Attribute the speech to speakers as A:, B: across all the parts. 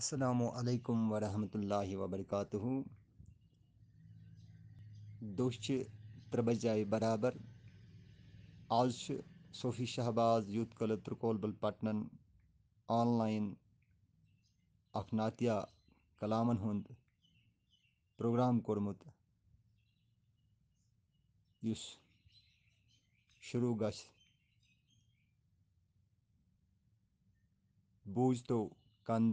A: Assalamualaikum warahmatullahi wabarakatuh दो त्रे बजे बराबर, आज सोफी शहबाज यूथ क्लब त्रिकोलबल पटनन ऑनलाइन अख नातिया कलामन हुंद प्रोग्राम कोरमुत। युस शुरू गछ बूझ तो कन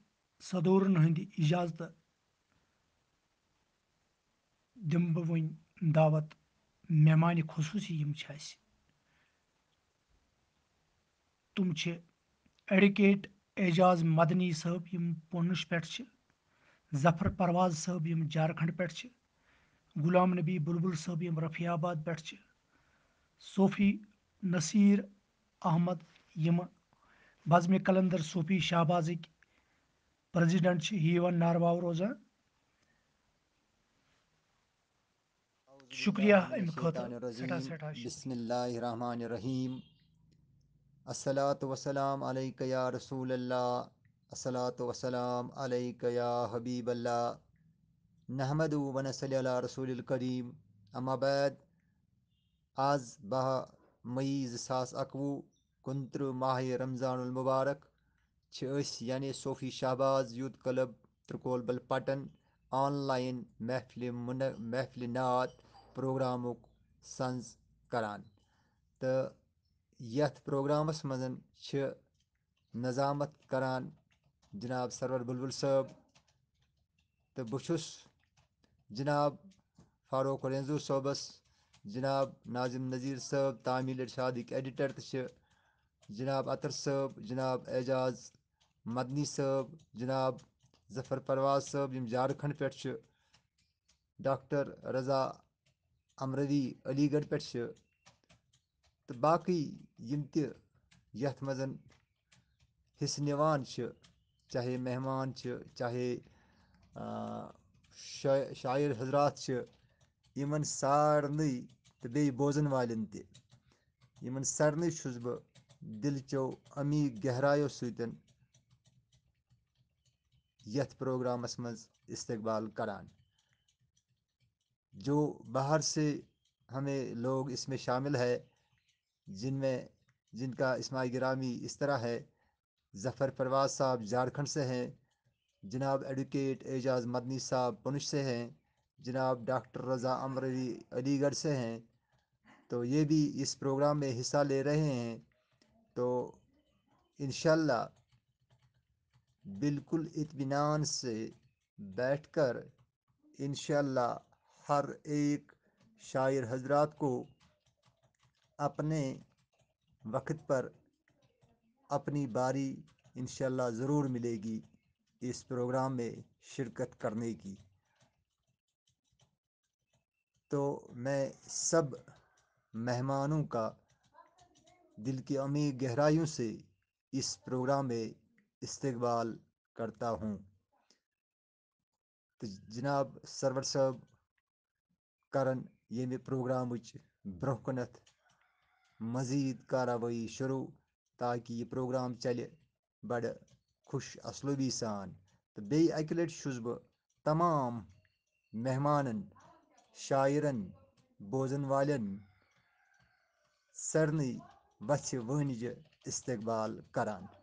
A: किराम पन हदिय नात बजूर सरवर कायनात सल्लल्लाहु अलैहि वसल्लम पेश करन यथ निजामत करान जनाब सरवर बुलबुल साहब जनाब सरवर बुलबुल साहब
B: शुक्रिया साहब सदूरन हंद इजाज़त दिम बह वन दावत मेहमान खसूसी यम तुम एडवोकेट एजाज मदनी साहब यम पुनश पे ज़फ़र परवाज साहब यम झारखंड पे गुलाम नबी बुलबुल साहब यम रफियाबाद पे सोफ़ी नसीर अहमद यम बज़म कलंदर सूफ़ी शहबाजिक प्रेसिडेंट हीवन नारवाव रोजान शुक्रिया
A: बिस्मिल्लाहिर्रहमानिर्रहीम अस्सलातु वस्सलाम अलैका या रसूल अल्लाह अस्सलातु वस्सलाम अलैका या हबीब अल्लाह नहमदु व करीम अमा बाद आज बाह मई ज़ सास अकवु कुंतृ माह रमज़ानुल मुबारक यानी Sofi Shahbaz youth club Trikolbal Pattan online महफिल महफिल नात प्रोग्रामुक संज करान तो यथ प्रोग्रामस मजन नज़ामत करान जनाब सरवर बुलबुल साहब तो बहुस जनाब फारूक रेंजू सोबस जनाब नाजिम नज़ीर साहब मदनी साहब, जनाब ज़फ़र परवाज यम झारखंड पे डॉक्टर रजा अमरवी अलीगढ़ पे तो बाकी मजन हिस्स निवान चाहे मेहमान चाहे शायर हजरात यमन सारन तो बे बोजन वालन तमन सारन बह दिलचो अमी गहरायो सत यथ मज इस्तकबाल करान। जो बाहर से हमें लोग इसमें शामिल है, जिनमें, जिनका इसमाई गिरामी इस तरह है, ज़फ़र परवाज साहब झारखंड से हैं, जनाब एडवोकेट एजाज मदनी साहब पुनश से हैं, जनाब डॉक्टर रज़ा अमरवी अलीगढ़ से हैं तो ये भी इस प्रोग्राम में हिस्सा ले रहे हैं तो इन बिल्कुल इत्मीनान से बैठकर इन हर एक शायर हजरात को अपने वक्त पर अपनी बारी इन ज़रूर मिलेगी इस प्रोग्राम में शिरकत करने की। तो मैं सब मेहमानों का दिल की अमीर गहराइयों से इस प्रोग्राम में इस्तकबाल करता हूँ। तो जनाब सरवर साहब करन, ये प्रोग्राम ब्रोह कुनत मजीद कार्रवाई शुरू, ताकि यह प्रोग्राम चल, बड़ खुश असलूबी सान। तो बे अकि लट बह तमाम मेहमान शायरन बोजन वालन, सरन वथ वहनज इस्तकबाल करान।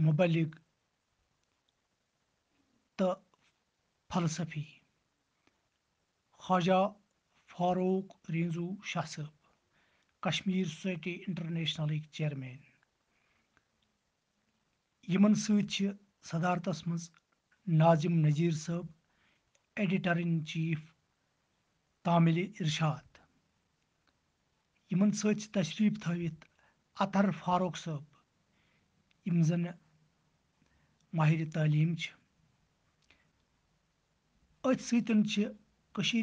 B: सदारत करान यम हजरात सदारत करान तिहद असमाई गरम पे हंद मशहूर मारूफ कलमकार सहाफ़ी मुबलिग तो फलसफी ख्वाजा फारूक रेंजू शाह साहब कश्मीर सोसाइटी इंटरनेशनल चेयरमैन यमन सदारतस मज नाजिम नज़ीर साहब एडिटर इन चीफ तामिल इरशाद यमन तशरीफ़ थवित अतर फारूक साहब यम जन माहिर तालीम अथ सत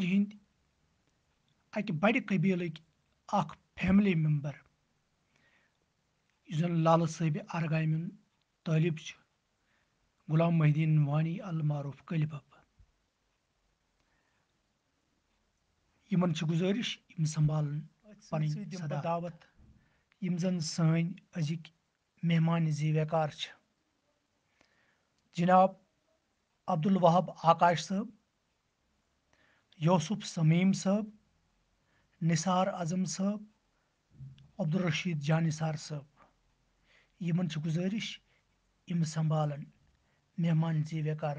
B: हंद अक बड़ कबील फैमिली मेंबर जन लाल साहब अरगाम तालिब गुलाम मोहद्दीन वानी अल मारूफ कलिबब यमन गुजारिश यम संभाल पन दावत यम जन सन अजिक मेहमान जीवेकार जनाब अब्दुल वहाब आकाश साहब, यूसुफ समीम साहब, निसार आज़म साहब, अब्दुल रशीद जानिसार साहब। यमन गुजारिश यम संभालन, मेहमान वेकार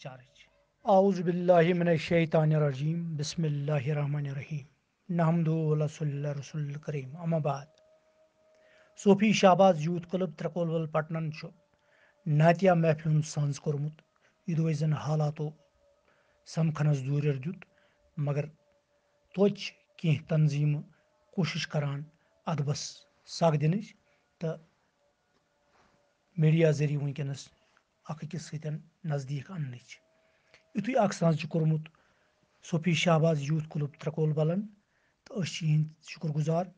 B: चार्ज। आउज़बिल्लिमिनशैतानरजीम बिस्मिल्लाहिर्रहमानिर्रहीम नहमदुल्लाह करीम अमाबाद सोफी शाहबाज यूथ क्लब, त्रकोलवल पटनन नातिया महफिल सांस कोर्मुत यद जन हालातो समखनस दूर दुत मगर तोच कह तंजीम कोशिश करान अदबस सग दिन तो मीडिया ज़रिए वनकस अकिस सत नज़दीक अन युत अख सांस कोर्मुत सोफी शहबाज यूथ क्लब त्रकोल बलन तो शुक्र गुजार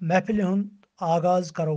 B: महफिल हूँ आगाज़ करो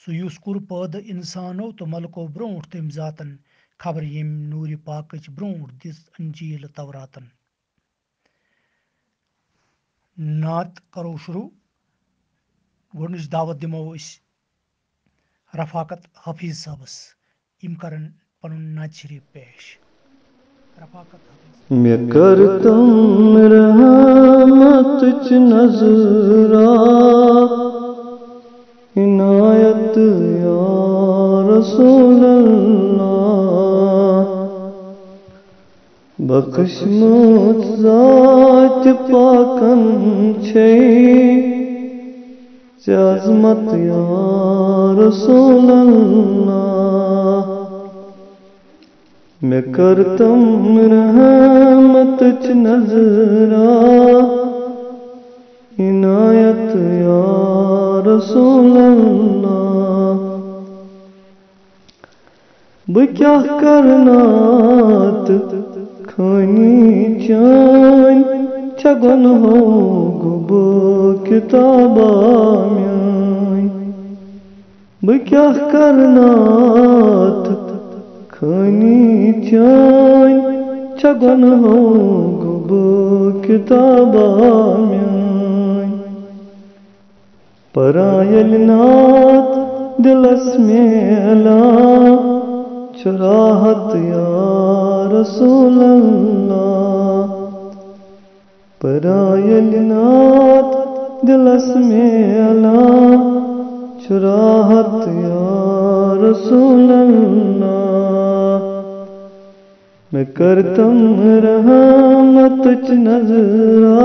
B: युस कुर पद इंसानो तो मलको ब्रोट तम जातन खबर यम नूर पाकच ब्रोट दिस अंजील तवरातन नात करो शुरू गोडनिच दावत दिमो अस रफाकत हफीज साहबस यम करन पनुन नात शरीफ पेश रफाकत हफीज
C: मैं करतम रहमत च नजरा इनायत या रसूल अल्लाह बख्श मुझ पाकन छे अजमत या रसूल अल्लाह मैं करतम रहमत च नजरा। इनायत या बह क्या करनात खानी चान छगन हो गुब किताबा म्यान। बह क्या करनात खानी चान छगन हो गुब किताबा म्यान। परायल नात दिलस मेला चुराहत या रसूल परायल नात दिलस मेला चुराहत या रसूल मैं करतम रहमत नजरा,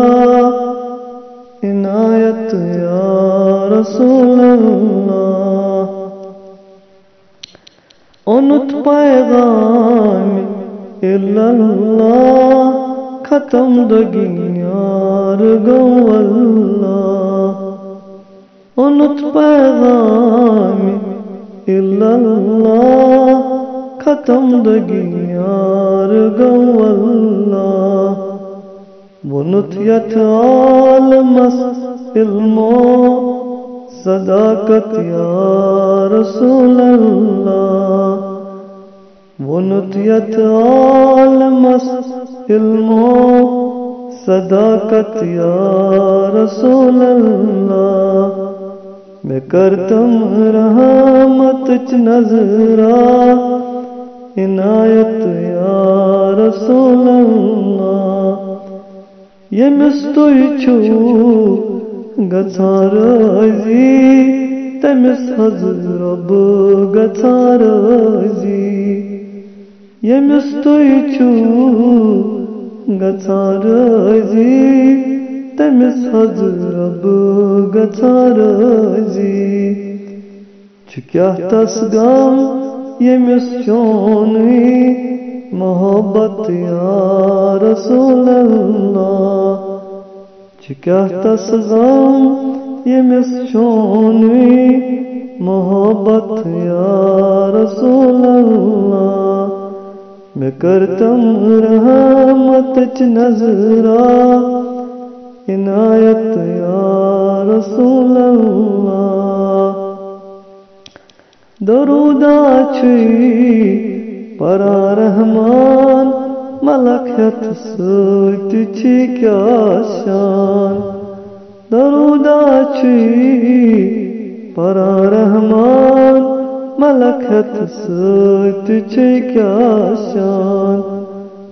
C: इनायत या रसूल अल्लाह उनुत पैगाम इल्लल्लाह खत्म दगियार गौ अल्लाह उनुत पैगाम इल्लल्लाह खत्म दगियार गौ अल्लाह बुनुत यथ आलमस इल्मो सदाकत या रसूल अल्लाह बुनुत यथ आलमस इल्मो, सदाकत या रसूल अल्लाह मैं करतम रहमत नजरा, इनायत या रसूल अल्लाह यमिस तुय छु गछार जी तमिस हज रब गछार जी यमिस तुय छु गछार जी तमिस हज रब गछार जी छु क्या तस गम यमिस चोनी मोहब्बत या रसूल अल्लाह क्या तस गम यमिस चोनी मोहब्बत या रसूल मैं करतम रहमत च नजरा, इनायत या रसूल दरुदा छी Rahman Malakat sırtıcı kaşan Daruda çi para rahman Malakat sırtıcı kaşan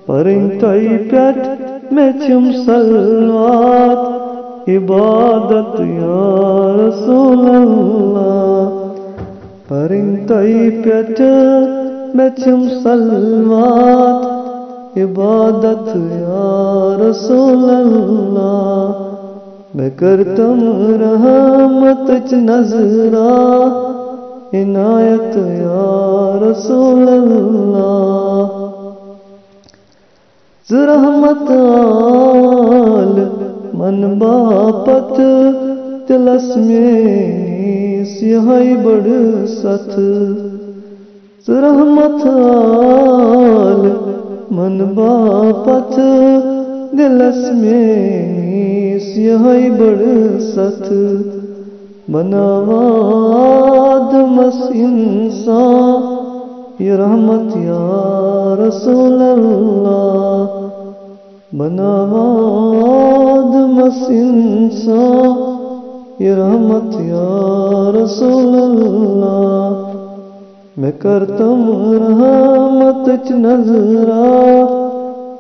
C: Parintay pet meçim salvat İbadet ya Resulallah Parintay pet meçim salvat इबादत यार सोल्ला अल्लाह मैं करतम रहमत नजरा, इनायत यार सोल्ला अल्लाह आल, मन बापत, तिलस में सिहाई बड़ सत। रहमत आल ምን ባpat ግለስ ሜስ የሆይ ብርሰት मनवाद मस सा ये रहमत या रसूल मनवाद मस सा ये रहमत या रसूल मैं करता मत नजरा,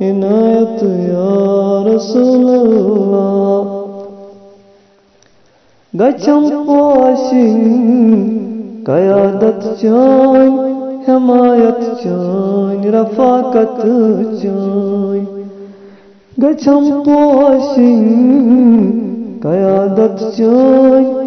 C: इनायत यार गचम पोशिन कयादत चान हमायत चान रफाकत चान गचम पोशिन कयादत चान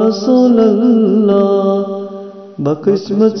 C: रसूल अल्लाह बकस्मत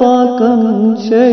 C: पाकम छै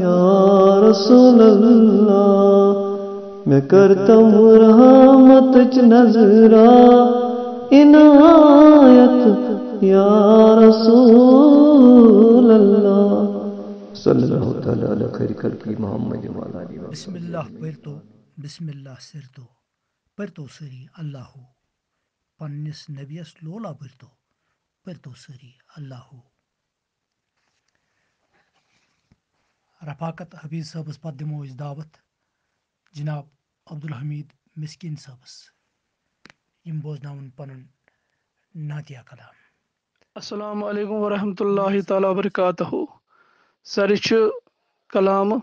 C: या रसूल अल्लाह मैं करता हूँ रहमत नजरा, इनायत या रसूल अल्लाह सल्लल्लाहु तआला अला
B: खैर खल्की मोहम्मद व अला बिस्मिल्लाह, पढ़ तो बिस्मिल्लाह, सिर तो पढ़ तो सरी, अल्लाह pannesnebies luolavirto Perdoseri Allahu. Rafakat Hafiz Sabız Paddemo davet Cenab Abdülhamid Miskin Sabız Yim boznavun panun Nadia
D: Kalam Assalamu alaikum ve rahmetullahi taala barakatuhu Sarıçı kalamı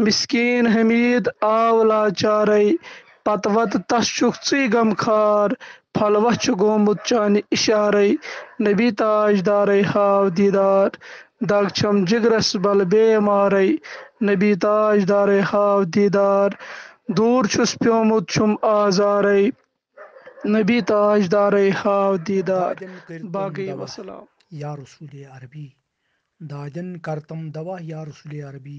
D: मिसकिन Hamid आव लाचार पतवत तस चुख गम खार फलवा चु गोमुत चान इशार नबी ताजदार हाव दीदार दग छम जिगरस बल बेमार नबी ताज दार हाव दीदार दूर छुस
B: प्योमुत छुम आजार
D: नबी
B: ताजदार
D: हाव
B: दीदार। बाकी वसलाम या रसूल दवा या अरबी।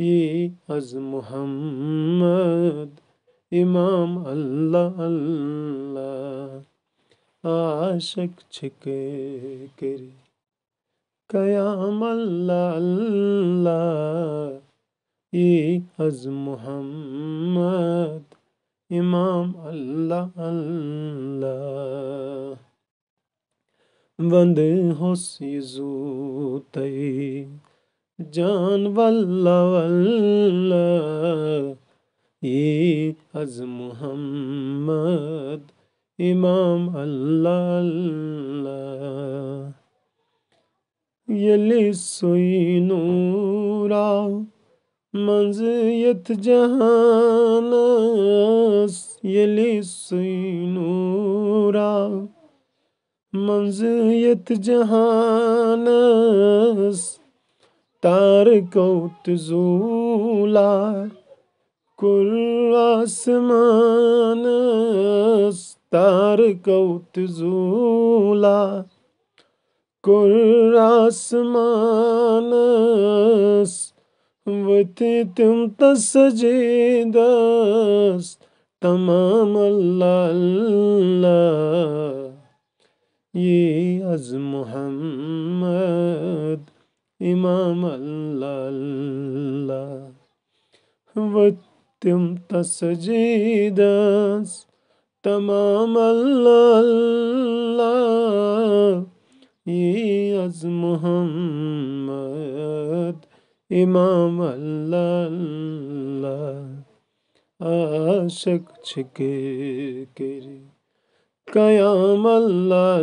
E: ये अज मोहम्मद, इमाम अल्लाह अल्लाह। आशक छिके कर कयाम अल्लाह अल्लाह। ये अज मोहम्मद, इमाम अल्लाह अल्लाह। वंद सी जू तई। जान वल्ला वल्ला ये अज इमाम अल्लाह अल्लाह यले सोई नूरा, मंजयत जहानस यले सोई नूरा, मंजयत जहानस तारकौत झूला कुल आसमान तारकौत झूला कुल आसमान वते तुम तसजेदस, तमाम अल्लाह। ये अज मोहम्मद इमाम अल्लाह वत्यम तसजीदास तमाम अल्लाह ये अज मोहम्मद इमाम अल्लाह आशक छिके केरी। कयाम अल्लाह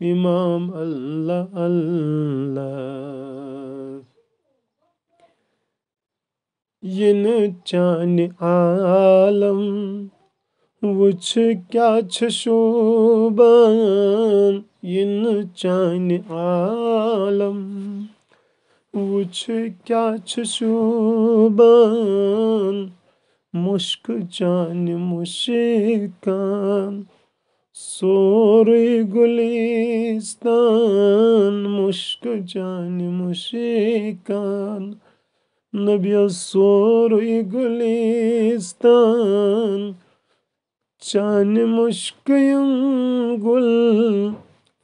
E: İmam Allah Allah. Yine cani alam Vuç kaç şoban Yine cani alam Vuç kaç şoban मुश्क जान मुशिकान सोर गुलिस्तान मुश्क जान मुश्कान नबिया सोर गुलिस्तान चान मुश्कयम गुल,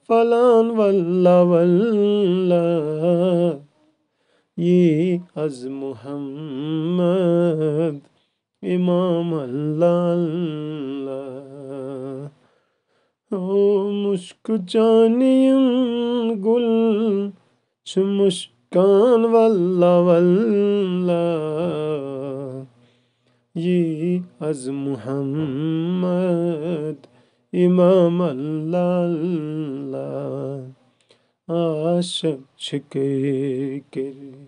E: फलान वल्ला वल्ला। ये अज मोहम्मद इमाम अल्लाह ओ मुश्क जानियम गुल, छ मुश्कान वल्ला वल्ला। ये अज मुहम्मद इमाम अल्लाह आशक छिके कर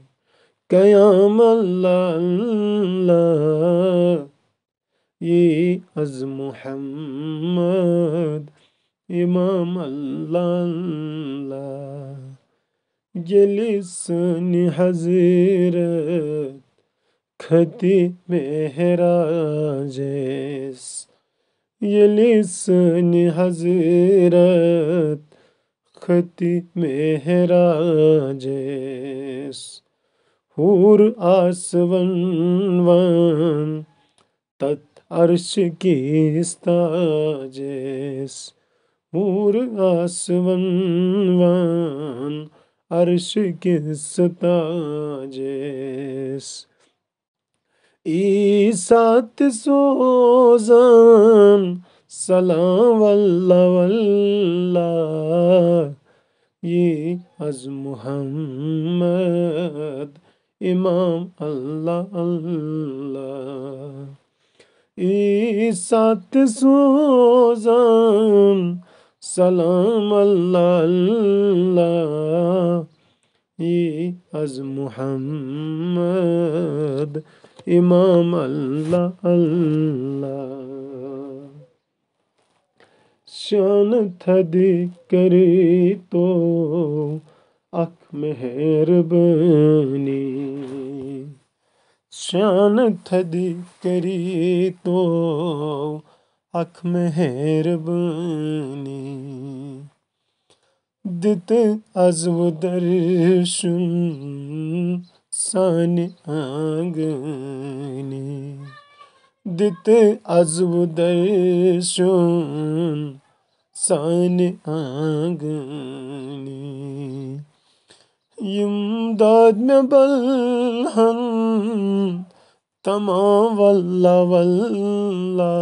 E: कयाम अल्लाह ये अज मुहम्मद इमाम अल्लाह गेलिसन हज़रत खती मेहराजेस यलिसन हज़रत खती मेहराजेस हूर आसवन वन, तत् अर्श की स्ताजेस हूर आसवन वन, अर्श की स्ताजेस ईसात सोजन सलाम वल्ला वल्ला ये अज मुहम्मद इमाम अल्लाह अल्लाह ईसात सोजन सलाम अल्लाह अल्लाह ये अज मुहम्मद इमाम अल्लाह अल्लाह शान थदी करे तो अख मेहरबानी शान थदी करी तो अख मेहरबानी दित अजव दर्शन सान आंगनी। दित अजव दर्शन सान आंगनी। इमदाद में बलहन तमाम वल्ला वल्ला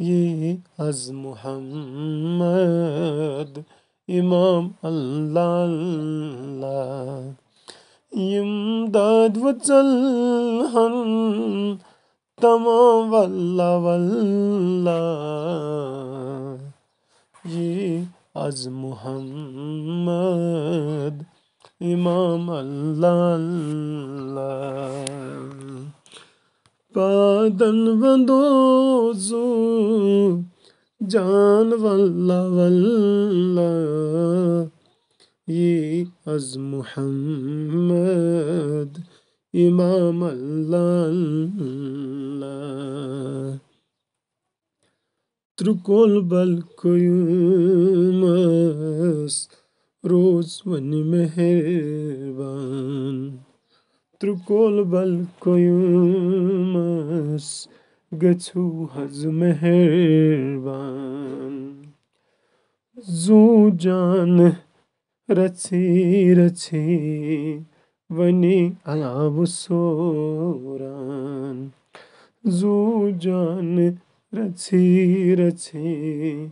E: ये अज मुहम्मद, इमाम अल्लाह। अल्लाह इमदाद वल्ला वल्ला ये अज मुहम्मद इमाम अल्लाह अल्लाह पादन वंदोजो जान वल्ला वल्ला ये अज मुहम्मद इमाम अल्लाह त्रुकोल बल कोयुमस रोज वन मेहरबान। त्रुकोल बल कोयुमस गछु हज मेहरबान। जू जान रची रची वनी आयाब सोरान। जू जान रची रची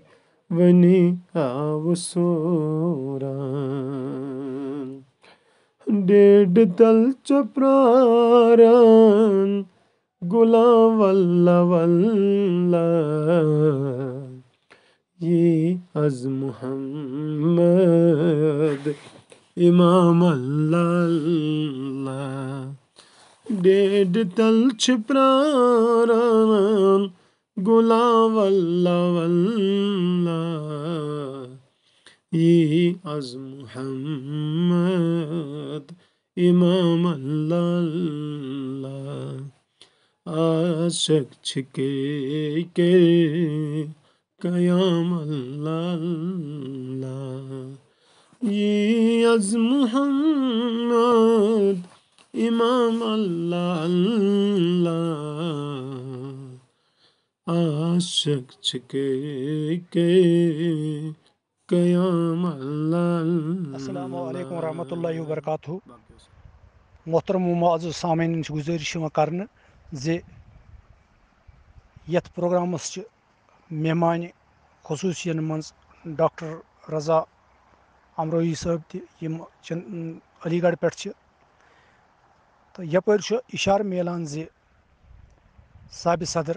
E: वनी आव सोरान। डेढ़ तल चपरारान, गुलाम वल्ला वल्ला। ये अज मुहम्मद इमाम अल्लाह। डेढ़ तल छिपरारान गुलाम वल्ला। ये मुहम्मद, इमाम अल्लाह। आशक छिके के, कयाम अल्लाह। az Muhammad İmam Allah Allah aşık
B: के कयाम अस्सलाम वालेकुम रहमतुल्लाहि व बरकातहू मोहतरम माज सामिन गुजारिश कर यथ प्रोग्रामस मेहमान खसूसियन मज डॉक्टर रजा अमरोही सब तम अलीगढ़ पे तो यपर इशार मिलान साबि सदर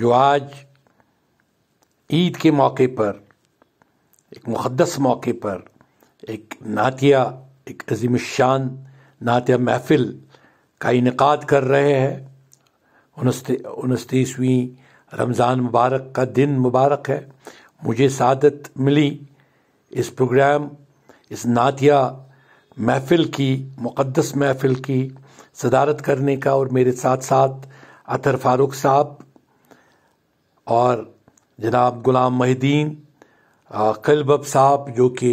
F: जो आज ईद के मौके पर एक मुक़दस मौके पर एक नातिया एक अजीम शान नातिया महफिल का इनका कर रहे हैं। उनतीसवीं रमज़ान मुबारक का दिन मुबारक है। मुझे सादत मिली इस प्रोग्राम, इस नातिया महफिल की मुक़दस महफिल की सदारत करने का और मेरे साथ साथ अतर फारूक साहब और जनाब गुलाम महिदीन कलबब साहब जो कि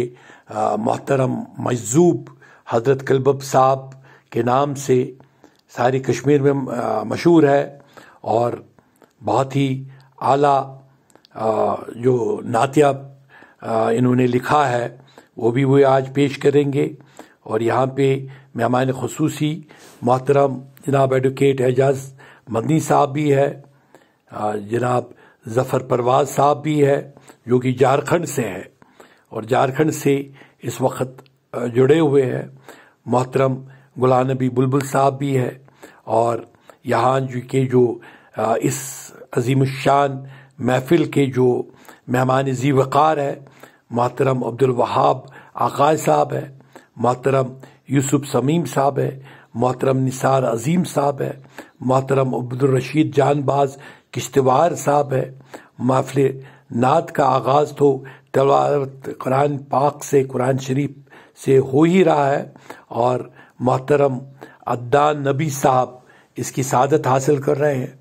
F: मोहतरम मजजूब हज़रत कलबब साहब के नाम से सारी कश्मीर में मशहूर है और बहुत ही आला जो नातिया इन्होंने लिखा है, वो भी वो आज पेश करेंगे। और यहाँ पे मेहमान खसूसी, मोहतरम जनाब एडवोकेट एजाज मदनी साहब भी है जनाब ज़फ़र परवाज साहब भी है, जो कि झारखंड से है। और झारखंड से इस वक्त जुड़े हुए हैं। मोहतरम गुलाम नबी बुलबुल साहब भी है और यहाँ के जो इस अजीम शान महफिल के जो मेहमान जी वक़ार है, मोहतरम अब्दुल वहाब आकाश साहब है, मोहतरम यूसुफ समीम साहब है, मोहतरम निसार अजीम साहब है, मोहतरम अब्दुल रशीद जानबाज किश्तवार साहब है। महफिल नात का आगाज़ तो तलावत कुरान पाक से, कुरान शरीफ से हो ही रहा है और मोहतरम अद्दान नबी साहब इसकी सादत हासिल कर रहे हैं।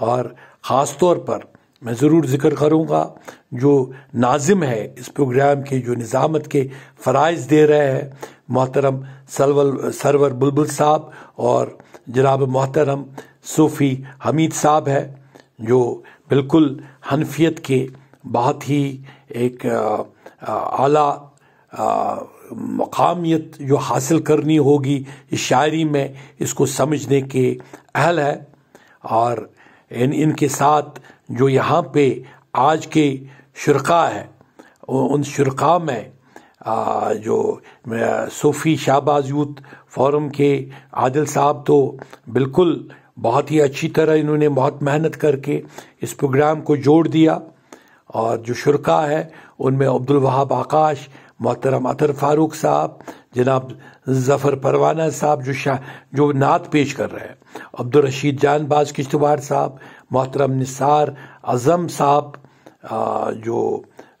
F: और ख़ास तौर पर मैं ज़रूर ज़िक्र करूँगा जो नाजिम है इस प्रोग्राम के, जो निज़ामत के फ़राइज़ दे रहे हैं, मोहतरम सरवर सरवर बुलबुल साहब और जनाब मोहतरम सूफ़ी हमीद साहब है, जो बिल्कुल हनफियत के बहुत ही एक आला मकामियत जो हासिल करनी होगी इस शायरी में, इसको समझने के अहल है। और इन, इनके साथ जो यहाँ पे आज के शुरा है उन शुरा में जो सूफ़ी शाहबाज यूथ फोरम के आदिल साहब तो बिल्कुल बहुत ही अच्छी तरह इन्होंने बहुत मेहनत करके इस प्रोग्राम को जोड़ दिया। और जो शुरा है, उनमें अब्दुल वहाब आकाश मोहतरम अतर फारूक साहब, जनाब ज़फ़र परवाना साहब, जो शाह जो नात पेश कर रहे हैं। अब्दुल रशीद जानबाज किश्तवाड़ साहब, मोहतरम निसार अज़म साहब जो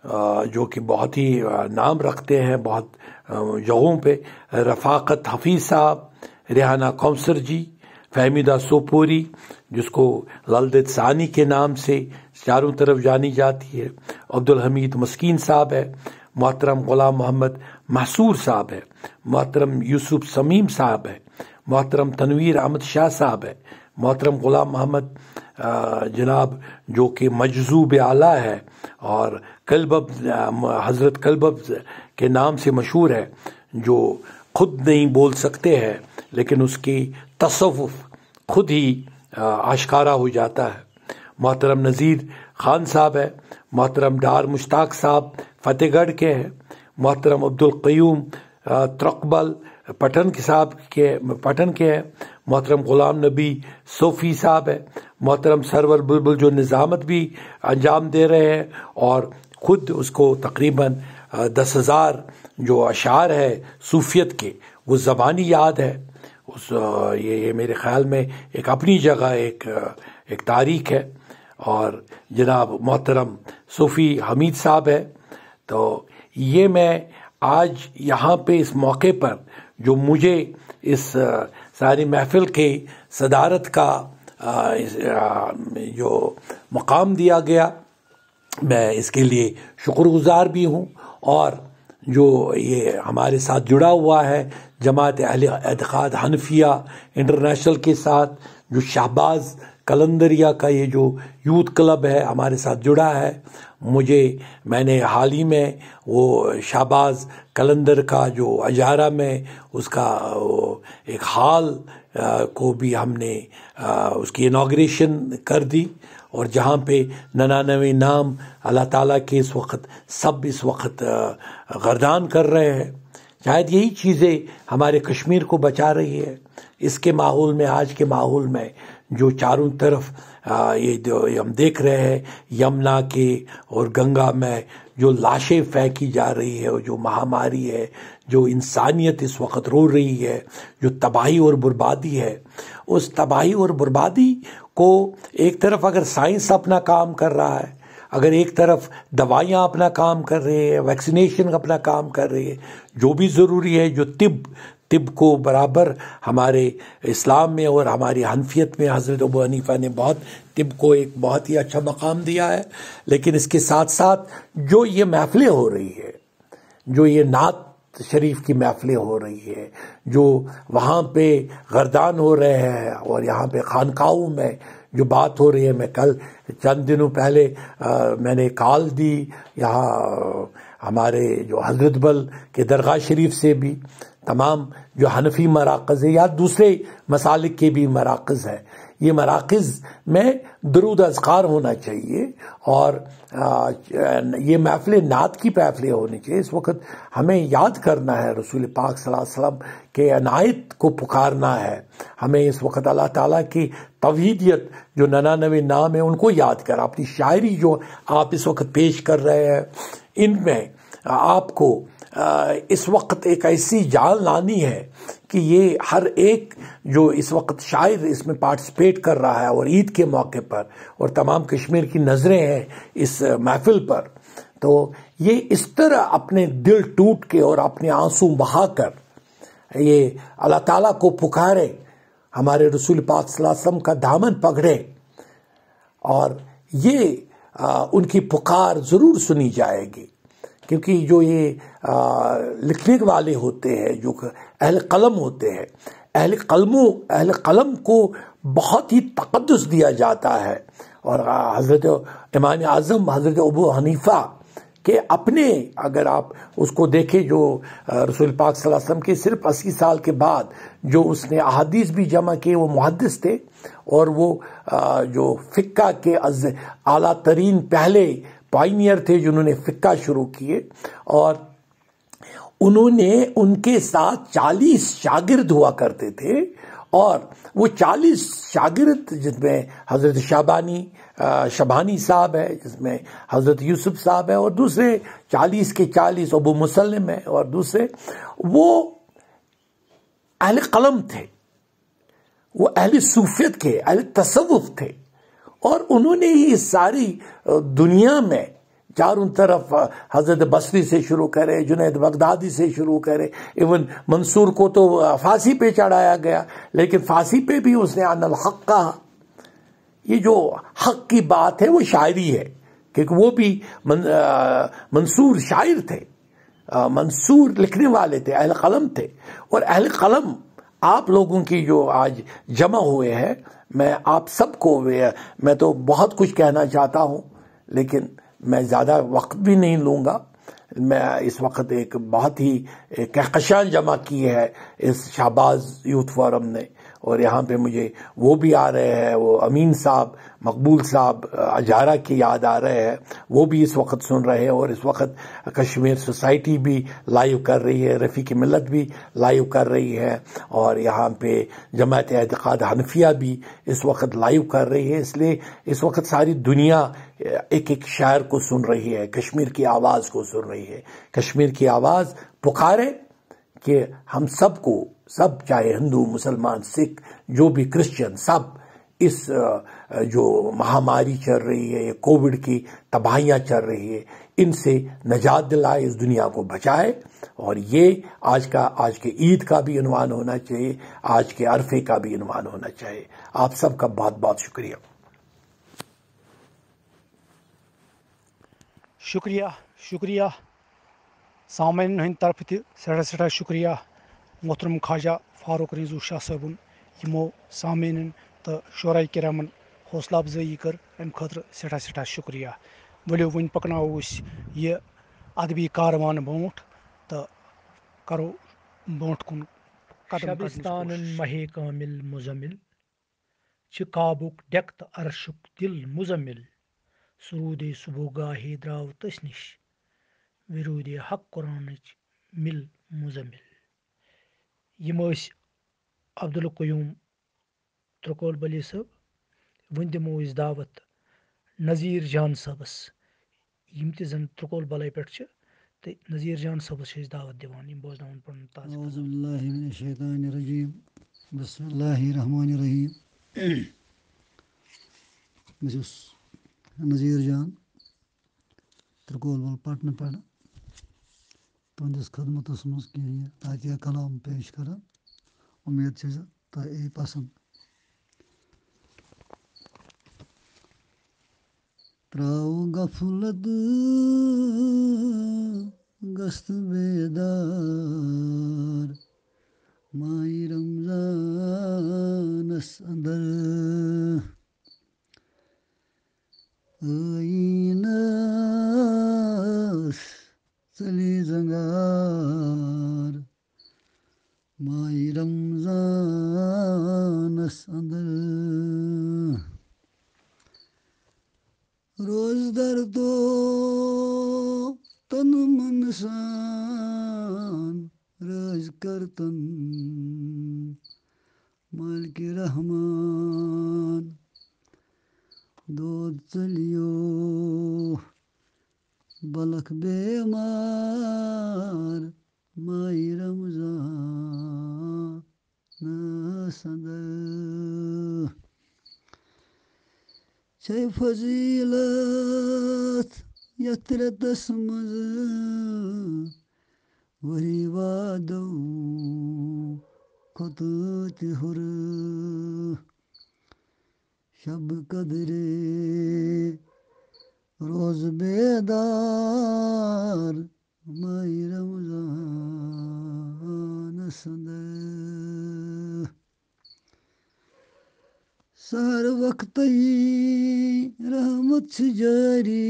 F: जो कि बहुत ही नाम रखते हैं, बहुत जगहों पे। रफ़ाकत हफीज़ साहब, रेहाना कौंसर जी, फहमीदा सोपोरी, जिसको ललदत सानी के नाम से चारों तरफ़ जानी जाती है। अब्दुल हमीद मस्कीन साहब है। मोहतरम गुलाम मोहम्मद महसूर साहब है, मोहतरम यूसुफ समीम साहब है, मोहतरम तनवीर अहमद शाह साहब है, मोहतरम गुलाम मोहम्मद जनाब जो कि मजजूब आला है और कलबब हज़रत कलबब के नाम से मशहूर है, जो खुद नहीं बोल सकते हैं, लेकिन उसकी तसव्वुफ खुद ही आशकारा हो जाता है। मोहतरम नज़ीर खान साहब है, मोहतरम डार मुश्ताक साहब फतेहगढ़ के हैं मोहतरम अब्दुल क्यूम त्रकबल पठन के साहब के पठन के हैं। मोहतरम गुलाम नबी सोफ़ी साहब है। मोहतरम सरवर बुलबुल जो निज़ामत भी अंजाम दे रहे हैं और ख़ुद उसको तकरीबन दस हज़ार जो अशार है सूफियत के वो ज़बानी याद है। उस ये, ये मेरे ख्याल में एक अपनी जगह एक एक तारीख है। और जनाब मोहतरम सूफ़ी हमीद साहब है। तो ये मैं आज यहाँ पे इस मौके पर जो मुझे इस सारी महफिल के सदारत का जो मकाम दिया गया, मैं इसके लिए शुक्रगुजार भी हूँ और जो ये हमारे साथ जुड़ा हुआ है जमात अहल एतक़ाद हनफिया इंटरनेशनल के साथ, जो शहबाज कलंदरिया का ये जो यूथ क्लब है हमारे साथ जुड़ा है मुझे, मैंने हाल ही में वो शाहबाज कलंदर का जो अजारा में उसका एक हाल को भी हमने उसकी इनाग्रेशन कर दी और जहाँ पे ननानवे नाम अल्लाह ताला के इस वक्त, सब इस वक्त गर्दान कर रहे हैं। शायद यही चीज़ें हमारे कश्मीर को बचा रही है। इसके माहौल में, आज के माहौल में, जो चारों तरफ़ ये जो हम देख रहे हैं, यमुना के और गंगा में जो लाशें फेंकी जा रही है और जो महामारी है, जो इंसानियत इस वक्त रो रही है, जो तबाही और बर्बादी है, उस तबाही और बर्बादी को एक तरफ़ अगर साइंस अपना काम कर रहा है, अगर एक तरफ़ दवाइयाँ अपना काम कर रही है, वैक्सीनेशन अपना काम कर रही है, जो भी ज़रूरी है, जो तिब तिब को बराबर हमारे इस्लाम में और हमारी हनफियत में हज़रत अबू हनीफ़ा ने बहुत तिब को एक बहुत ही अच्छा मकाम दिया है। लेकिन इसके साथ साथ जो ये महफिलें हो रही है जो ये नात शरीफ की महफिलें हो रही है जो वहाँ पे गर्दान हो रहे हैं और यहाँ पे खानकाओं में जो बात हो रही है मैं कल चंद दिनों पहले आ, मैंने कॉल दी यहाँ हमारे जो हज़रत बल के दरगाह शरीफ से भी। तमाम जो हनफी मराकज़ है या दूसरे मसालिक के भी मराकज़ है। ये मराकज़ में दरुद अजकार होना चाहिए और ये महफिल नात की महफिलें होनी चाहिए। इस वक्त हमें याद करना है रसूल पाक वसल्लम के अनायत को पुकारना है। हमें इस वक्त अल्लाह ताला की तवीदियत जो ननानवे नाम है, उनको याद कर, अपनी शायरी जो आप इस वक्त पेश कर रहे हैं, इनमें आपको इस वक्त एक ऐसी जान लानी है कि ये हर एक जो इस वक्त शायर इसमें पार्टिसिपेट कर रहा है और ईद के मौके पर और तमाम कश्मीर की नज़रें हैं इस महफिल पर तो ये इस तरह अपने दिल टूट के और अपने आँसू बहाकर ये अल्लाह ताला को पुकारे हमारे रसूल पाक वसल्लम का दामन पकड़े और ये आ, उनकी पुकार ज़रूर सुनी जाएगी। क्योंकि जो ये लिखने वाले होते हैं, जो अहल कलम होते हैं, अहल कलमों, अहल कलम को बहुत ही तकदस दिया जाता है। और हज़रत इमान आज़म, हज़रत अबू हनीफ़ा के अपने, अगर आप उसको देखें जो रसूल पाक वसल्लम के सिर्फ़ अस्सी साल के बाद जो उसने अहादीस भी जमा किए, वो मुहदस थे। और वो जो फ़िक्का के आला तरीन पहले पाइनियर थे जिन्होंने फ़िक्का शुरू किए और उन्होंने उनके साथ चालीस शागिर्द हुआ करते थे और वो चालीस शागिर्द जिसमें हज़रत शाबानी शबानी साहब है, जिसमें हज़रत यूसुफ साहब है और दूसरे चालीस के चालीस अबू मुसलम है और दूसरे, वो अहल कलम थे। वो अहल सूफियत के, अहल तसवुफ थे। और उन्होंने ही सारी दुनिया में चारों तरफ़ हज़रत बसरी से शुरू करे जुनेद बगदादी से शुरू करे इवन मंसूर को तो फांसी पे चढ़ाया गया लेकिन फांसी पे भी उसने अनल हक कहा। ये जो हक की बात है वो शायरी है क्योंकि वो भी मन, आ, मंसूर शायर थे आ, मंसूर लिखने वाले थे अहल कलम थे और अहल कलम आप लोगों की जो आज जमा हुए हैं, मैं आप सबको मैं तो बहुत कुछ कहना चाहता हूँ, लेकिन मैं ज़्यादा वक्त भी नहीं लूँगा। मैं इस वक्त एक बहुत ही कहकशां जमा की है इस शाहबाज यूथ फोरम ने। और यहाँ पे मुझे वो भी आ रहे हैं, वो अमीन साहब, मकबूल साहब अजारा की याद आ रहे हैं। वो भी इस वक्त सुन रहे हैं और इस वक्त कश्मीर सोसाइटी भी लाइव कर रही है, रफ़ी की मिलत भी लाइव कर रही है और यहाँ पे जमात एतक़ाद हनफिया भी इस वक्त लाइव कर रही है। इसलिए इस वक्त सारी दुनिया एक एक शायर को सुन रही है, कश्मीर की आवाज़ को सुन रही है। कश्मीर की आवाज़ पुकारे कि हम सबको सब, चाहे हिंदू, मुसलमान, सिख, जो भी क्रिश्चियन, सब इस जो महामारी चल रही है, कोविड की तबाहियाँ चल रही है, इनसे नजात दिलाए, इस दुनिया को बचाए। और ये आज का, आज के ईद का भी अनुमान होना चाहिए, आज के अरफे का भी अनुमान होना चाहिए। आप सबका बहुत बहुत शुक्रिया।
B: शुक्रिया शुक्रिया। सामिन हंद तरफ़ सड़ा सड़ा शुक्रिया। मोहतरम ख्वाजा फारूक रिजू शाह सबन यमो सामिन तो शोरा करामन हौसला अफजाई कर अम खतर सठा सठा शुक्रिया वलियो वन पकनो यह अदबी कारवान ब्रोट तो करो ब्रोट कुन शबिस्तान महे कामिल मुजमिल काबुक डेक तो अरशुक दिल मुजमिल सरूद सुबोगाहे द्राव तस विरोध हक कुरान मिल मुजमिल यम अब्दुल क्यूम त्रुकोल बली सब वन दिमो दावत नज़ीर जान सबस यम तन त्रुकोल बल पे तो नज़ीर जान सबस दावत दिवान यम बोजन पढ़
G: बस नज़ीर जान त्रिकोल वल पटन पे तुंदिस खदमतस मज कह तातिया कलाम पेश कर उम्मीद तुम यी पसंद त्राओ गफलत गस्त बेदार माई रमजानस अंदर Aynas Sali zangar May Ramzan asandar रोज दर्दो तन मन सान रज करतन मालिक रहमान। दूध चलियो बलख बेमार माई रमज़ान संद छै फजीलत यत्रतस मज वही वादौ खुद हुर शब कदरे रोज बेदार माई रमज़ान संद सहर वक्त रहमत जारी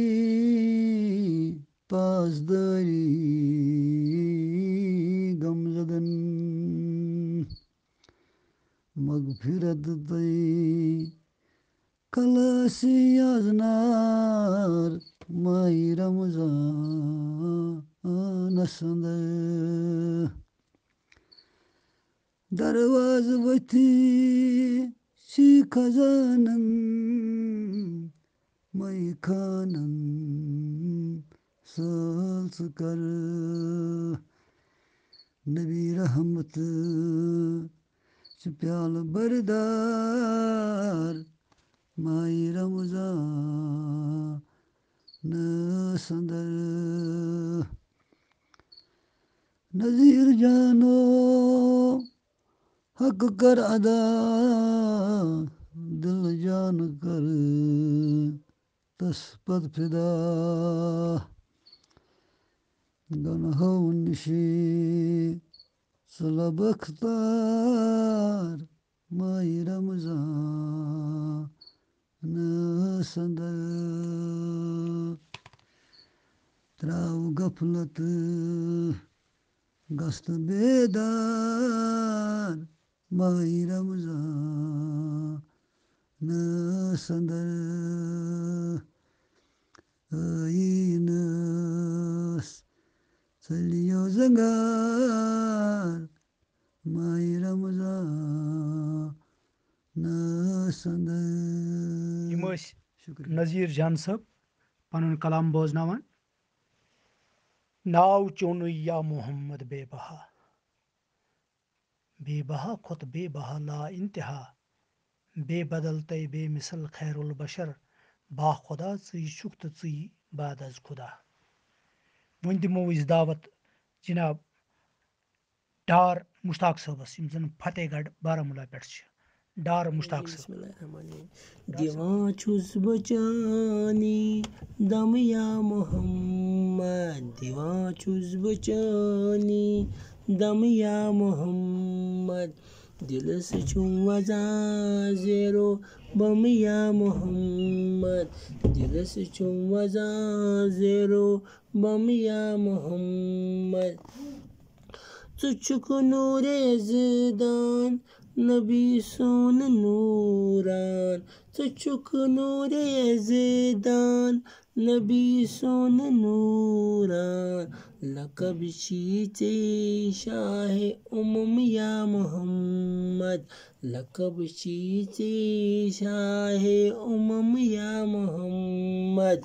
G: पासदारी गमजदन मगफिरत तई कलसी अजनार माई रमज़ान संद दरवाज वथी शी खजानन मै खानन साल्स कर नबी रहमत प्याल बरदार माई रमज़ान संदर नजीर जानो हक कर अदा दिल जान कर तस्पत फिदा गन हो nasında Trav kaplatı Gastı bedar. Bayramıza. Nasında Aynas Salyo zangar Bayramıza.
B: यम नज़ीर जान सब पन कलाम बोजनावान नाव चोन या मोहम्मद बेबहा बेबहा खुत बेबहा ला इंतहा बे बदल तय बे मिसल खैरुल बशर बा खुदा सी छुक तो सी बाद अज खुदा वन दिमो अस दावत जनाब डार मुश्ताक सबस यम जन फतेहगढ़ बारामूला पे डार मुश्ताक सब
H: दिवां छुस बचानी दम या मोहम्मद। दिवां छुस बचानी दम या मोहम्मद। दिल से वजा जेरो बम या मोहम्मद। दिल से वजा जेरो बम या मोहम्मद। तुझक नूर जदान नबी सोन नूरान तुझक नूर जदान। नबी सोन नूरान, लकब शीते शाह उमम या मोहम्मद। लकब शीते शाह उमम या मोहम्मद।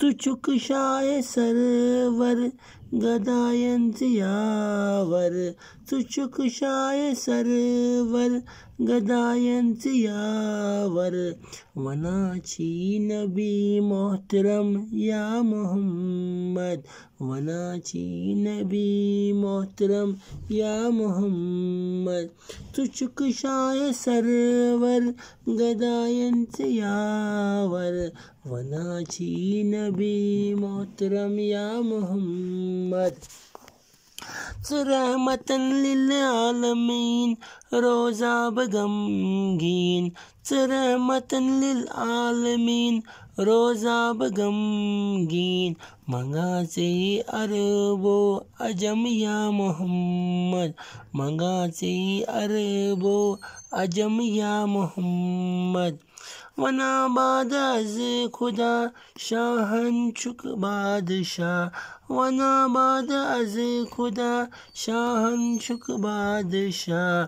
H: तुझुक शाह सरवर, गदायंत यावर। तुझुक शाह सरवर गदायंत यावर। वनाची नबी मोहतरम या मोहम्मद। वनाची नबी मोहतरम या मोहम्मद। तुझुक शाह सरवर गदायंत यावर। वनाची नबी मोहतरम या मोहम्मद। रहमतन आलमीन, रोज़ा बगमगीन रहमतन आलमीन, रोज़ा बगमगीन मंगा से अरबो अजम या मोहम्मद, मंगा से अरबो अजम या मोहम्मद। वना बाद अज खुदा शाहन चुक बादशाह वना बाद अज खुदा शाहन चुक बादशाह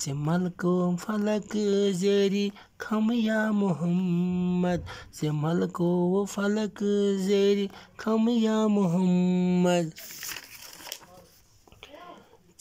H: से मलको फलक जेरी खम या मोहम्मद से मलको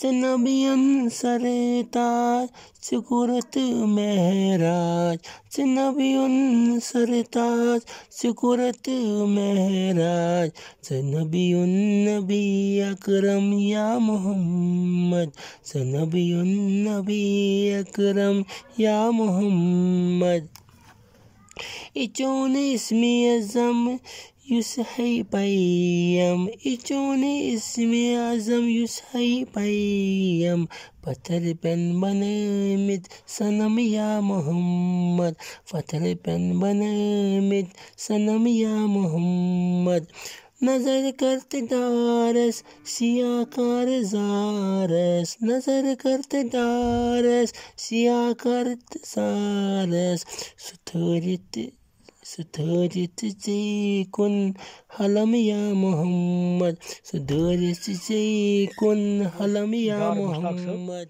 H: फलक जेरी खम या मोहम्मद नबियन सरताज, सुकुरत महराज। नबियन सरताज, सुकुरत महराज। नबियुन नबी अकरम या मोहम्मद। नबियुन नबी अकरम या मोहम्मद। इचोन इसमी अजम युस है पैम इचोन इसमे आज़म युस है पैम पत्थर पेन बनमित सनम या मोहम्मद। पत्थर पेन बनमित सनम या मोहम्मद। नज़र करते दारस सियाकार जारस। नज़र करते दारस सियाकार सारस सुथरित Sadareti zeykun halam ya Muhammed Sadareti zeykun halam ya Muhammed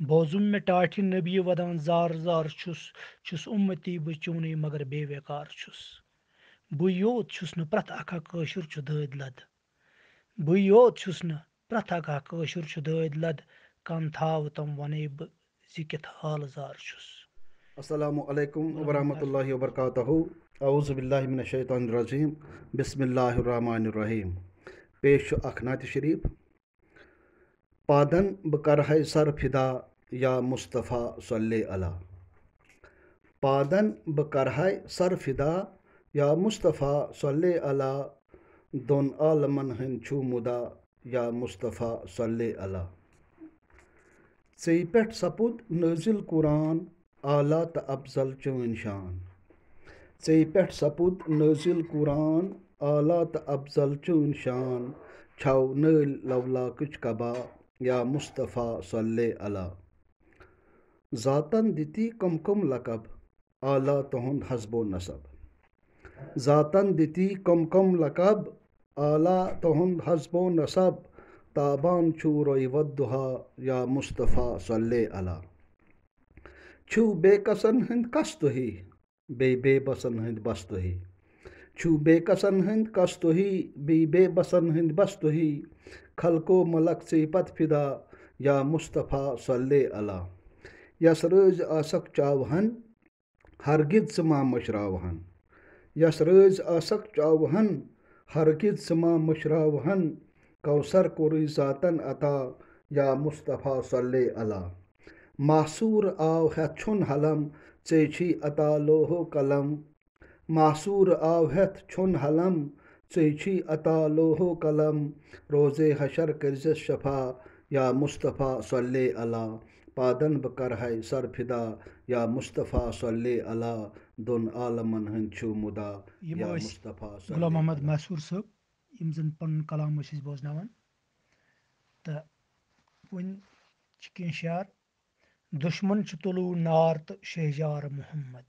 B: बोजुम मे टाठि नबी वदान जार जार चुस, चुस उम्मती बह चून मगर बेवेकार चुस बोत प्रथ अखाशुर दद लद बोत प्रथ
I: अखाशुर दद लद कम थाव तम वन बिकित हाल जार असलकम वरहल वरक अवज़बिल्लिन शैतान रज़ीम बिस्मिल्लर रहीम पेश नात शरीफ पादन बकर है सर फिदा या मुस्तफ़ा सल्ले अला। पादन बकर है सर फिदा या मुस्तफ़ा सल्ले अला, दोन आलमन हिन छू मुदा या मुस्तफ़ा सल्ले अला। चेप सपुद नजिल कुरान, आला त अफजल चन शान। चेप सपुद नजिल कुरान, आला त अफजल चन शान। छव नल लवलाक कबा या मुस्तफ़ा सल्ले अला। ज़ातन दिति कम कम लकब, आला तहन हसबो नसब। ज़ातन दिति कम कम लकब, आला तहन हसबो नसब, ताबान छू रोईवदुहा या मुस्तफ़ा सल्ले अला। छु बेकसन हिंद कस्तु ही बे बेबसन हिंद बस्तु ही छु बेकसन हिंद कस्तु ही बे बेबसन हिंद बस्तु ही खलको मलक से पत फिदा, या मुस्तफ़ा सल्ले अला यस रज आसक चावहन हरगिद समा मशरावहन। यस रज आसक चावहन हरगिद समा मशरावहन, कौसर को ज़ातन अता, या मुस्तफ़ा सल्ले अला मासूर आव है छुन हलम, चेछी अता लोहो कलम। मासूर आव है छुन हलम सेछी अता लोह कलम रोज़े हशर करज शफ़ा या मुस्तफ़ा सल्ले अला। पादन बकर है सर फिदा या मुस्तफ़ा सल्ले अला। दोन आलमन हंचु मुदा या मुस्तफ़ा
B: गुलाम मोहम्मद मैसूर सब यम जन पन कलाम बोजन तो वन कह शार दुश्मन तुलू नार शहजार मोहम्मद।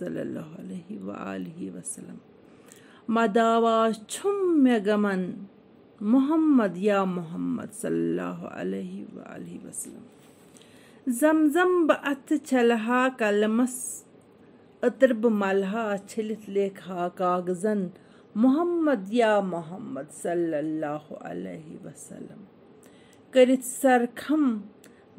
J: सल्लल्लाहु अलैहि गमन मोहम्मद या मोहम्मद सल्लल्लाहु अलैहि वआलहि वसल्लम। जमजम बअत छलहा कलमस, अतरब मलहा छिलित लेखा कागजन, मोहम्मद या मोहम्मद सल्लल्लाहु अलैहि वसल्लम। करित सरखम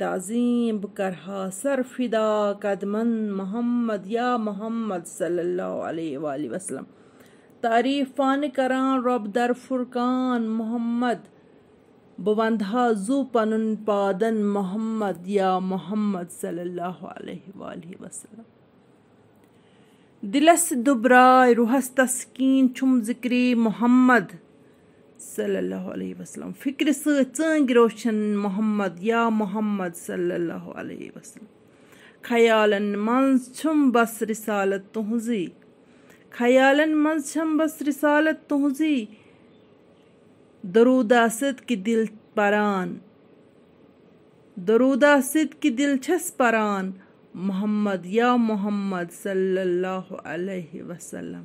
J: तज़ीम बकरहा सरफिदा कदमन मोहम्मद या मोहम्मद सल्लल्लाहु वसल्लम तारीफ़ फ़ान करान रब दर फुरकान मोहम्मद बह वंदा जू पन पादन मोहम्मद या मोहम्मद सल्लल्लाहु वसलम दिलस दुबरा रुहस तस्किन चुम जिक्री मोहम्मद सल्लल्लाहु अलैहि वसल्लम। फ़िक्र सं रोशन मोहम्मद, या मोहम्मद सल्लल्लाहु अलैहि वसल्लम। खयालन मज छम बस रसालत तुजी खयालन मज छम बस रसालत तुजी दरूदा सद कि दिल परान। दरूदा सद कि दिल छस परान। मोहम्मद, या मोहम्मद सल्लल्लाहु अलैहि वसल्लम।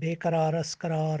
B: बेकरार असकरार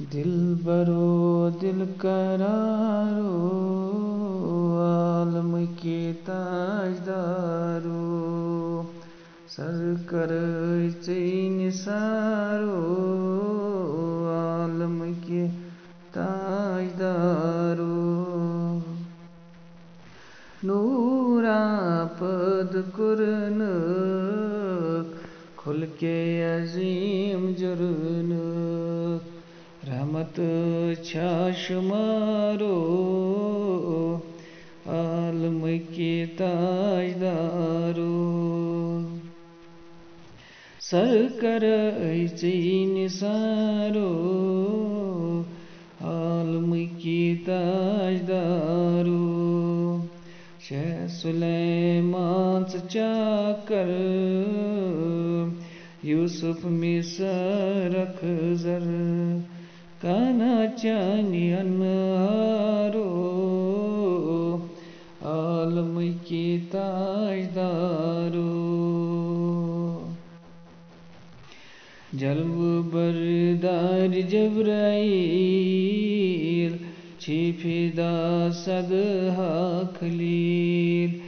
D: दिल बरो दिल करारो, आलम के ताजदारो। सर कर चैन सारो, आलम के ताजदारो। नूरा पद कुरन, खुल के अजीम जुरन। मत छाश मारो,
K: आलम के ताजदारो। सर कर निसारो, आलम के ताजदारो। शह सुलेमान चाकर यूसुफ मिसर रख जर। काना चानी अनहारो आलम के ताजदारो। जलब बरदार जबराइल छिफिदा सदहा खलील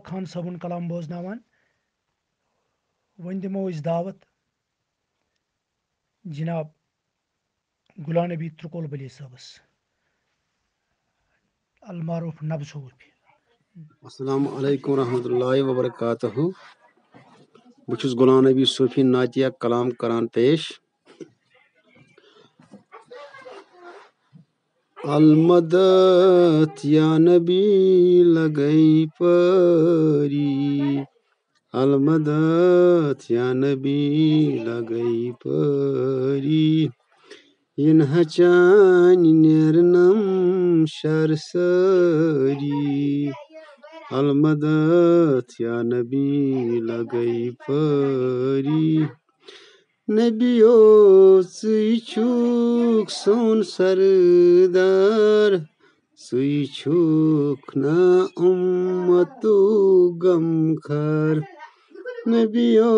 B: मुश्ताक खान सबन कलाम बोजनावान वन दिमो अस दावत जनाब गुलाम नबी त्रुकोल बली सबस अलमारूफ नब सूफ
L: अस्सलाम वालेकुम रहमतुल्लाहि व बरकातहू बह छुस गुलाम नबी सूफी नातिया कलाम करान अलमदत या नबी लगई परी। अलमदत या नबी लगई परी। इन हचान नेरनम शरसरी अलमदत या नबी लगई परी। नबियो सी छुक सोन सरदार सी छुक ना उम्मतु गमखर नबियो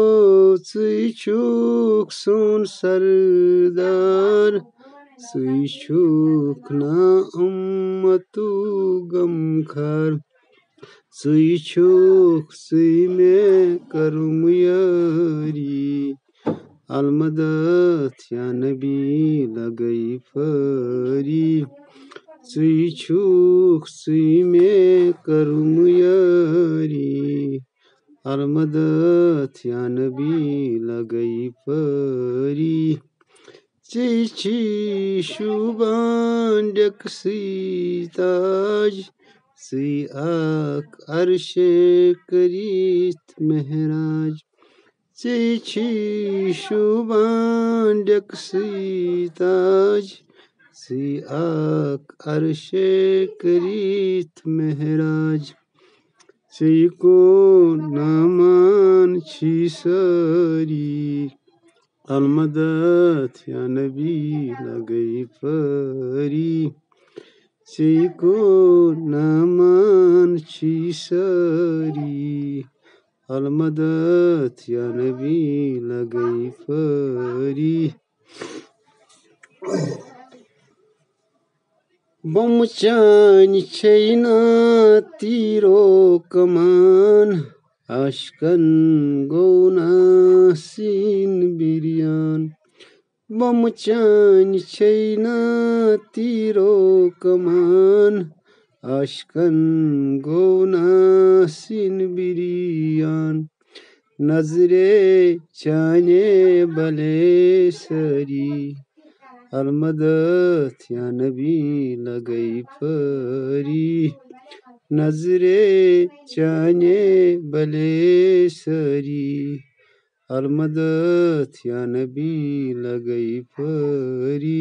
L: सी छुक सोन सरदार सी छुक ना उम्मतु गमखर अलमदत या नबी लगई फरी सुई छुक सुई में करुम यारी अलमदत या नबी लगई फरी चिची शुबान डक सीताज सी आक अरशे करीत महराज Cici şuban deksitac Si ak arşe krit mehrac Si ko naman çisari Almadat ya Nabi lagay fari Si ko naman çisari अलमदत या नबी लगई फरी बम चान छैना तिरो कमान आशकन गौना सिन बिरियान बम चान छैना तिरो कमान आशकन गौना सिन बिरियान नजरे चाने बले सरी अलमदत या नबी लगई फरी नजरे चाने बले सरी अलमदत या नबी लगई फरी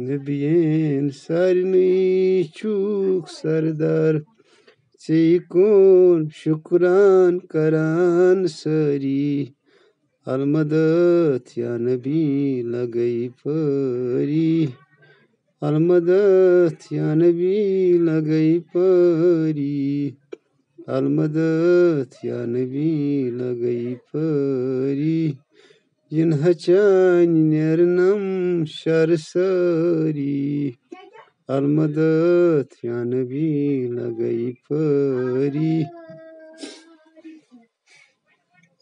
L: दंद मुख तहार नबियन सारनी चूक सरदार कौन शुक्रान करान सरी अलमदत या नबी लगई फरी अलमदत या नबी लगई फरी अलमदत या नेरनम शर सरी। अलमदत या नबी लगई फरी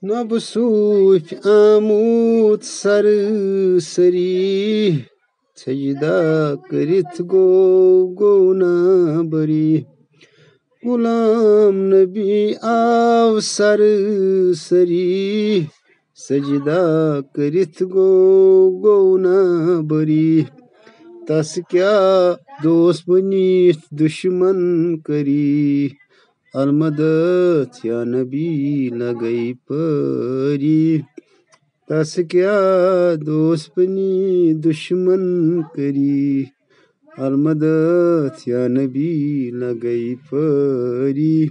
L: नब सूफ आमूद सर सरी। सजदा करित गो गोना बरी। गुलाम आव सर सरी। सजदा करित गो गोना बरी। तस क्या दोस्त बनीत दुश्मन करी। अलमदत या नबी लगई परी। तस क्या दोस्त बनी दुश्मन करी। अलमदत या नबी लगई परी।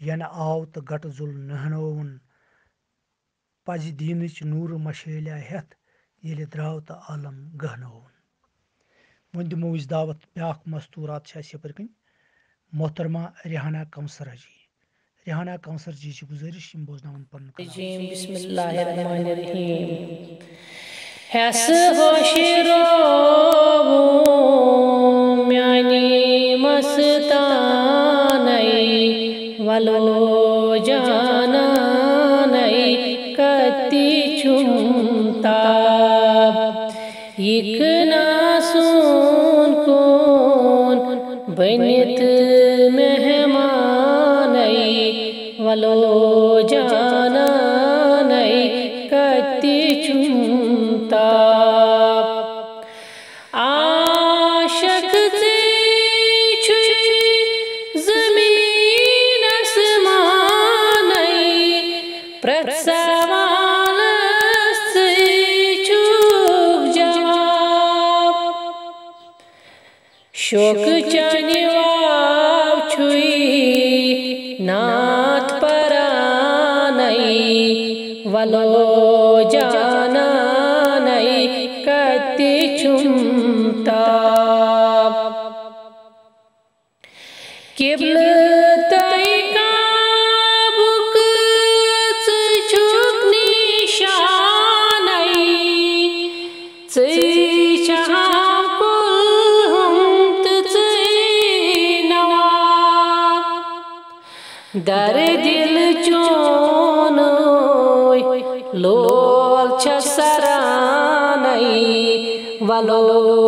B: पुक मुश्कोवुन यन आव त गट जुल नहनोवुन। पज दीनच नूर मशेल्या हेथ येले द्राव त आलम गहनोवुन। वह दिमो अस दावत ब्याख मस्तूरात छ अस यपर कन मोहतरमा रिहाना कौसर जी रिहाना कौसर जी छ गुजारिश यम बोजनावन पन
M: रजीम बिस्मिल्लाहिर्रहमानिर्रहीम। वलो नहीं कति छुमता इक नासून कौन बनित কেবল তাই কাবুক চুক নিশানাই দর দিল চোন লোল ছসরানাই বলো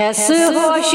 M: हेस होश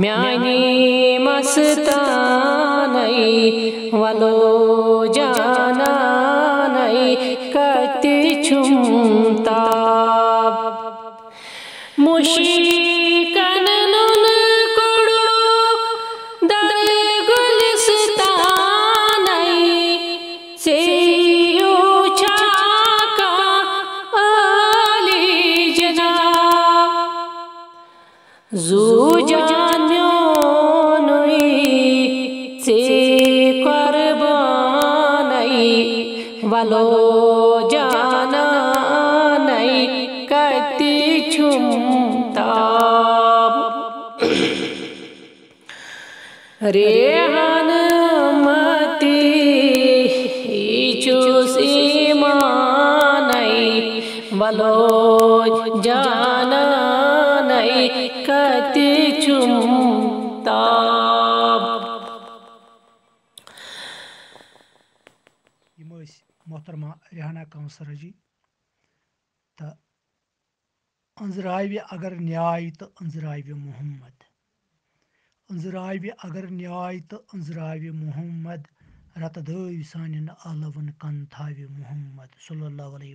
M: म्यानी भलो जाना नहीं, कति
B: मोहतरमा रिहाना कौंसर जी तो अंजर अगर न्याय तो अंजर आव मोहम्मद। अंजर अगर न्याय तो अंजर आव मोहम्मद। रत दव सान अलवन कन थाव मोहम्मद सल्लल्लाहु अलैहि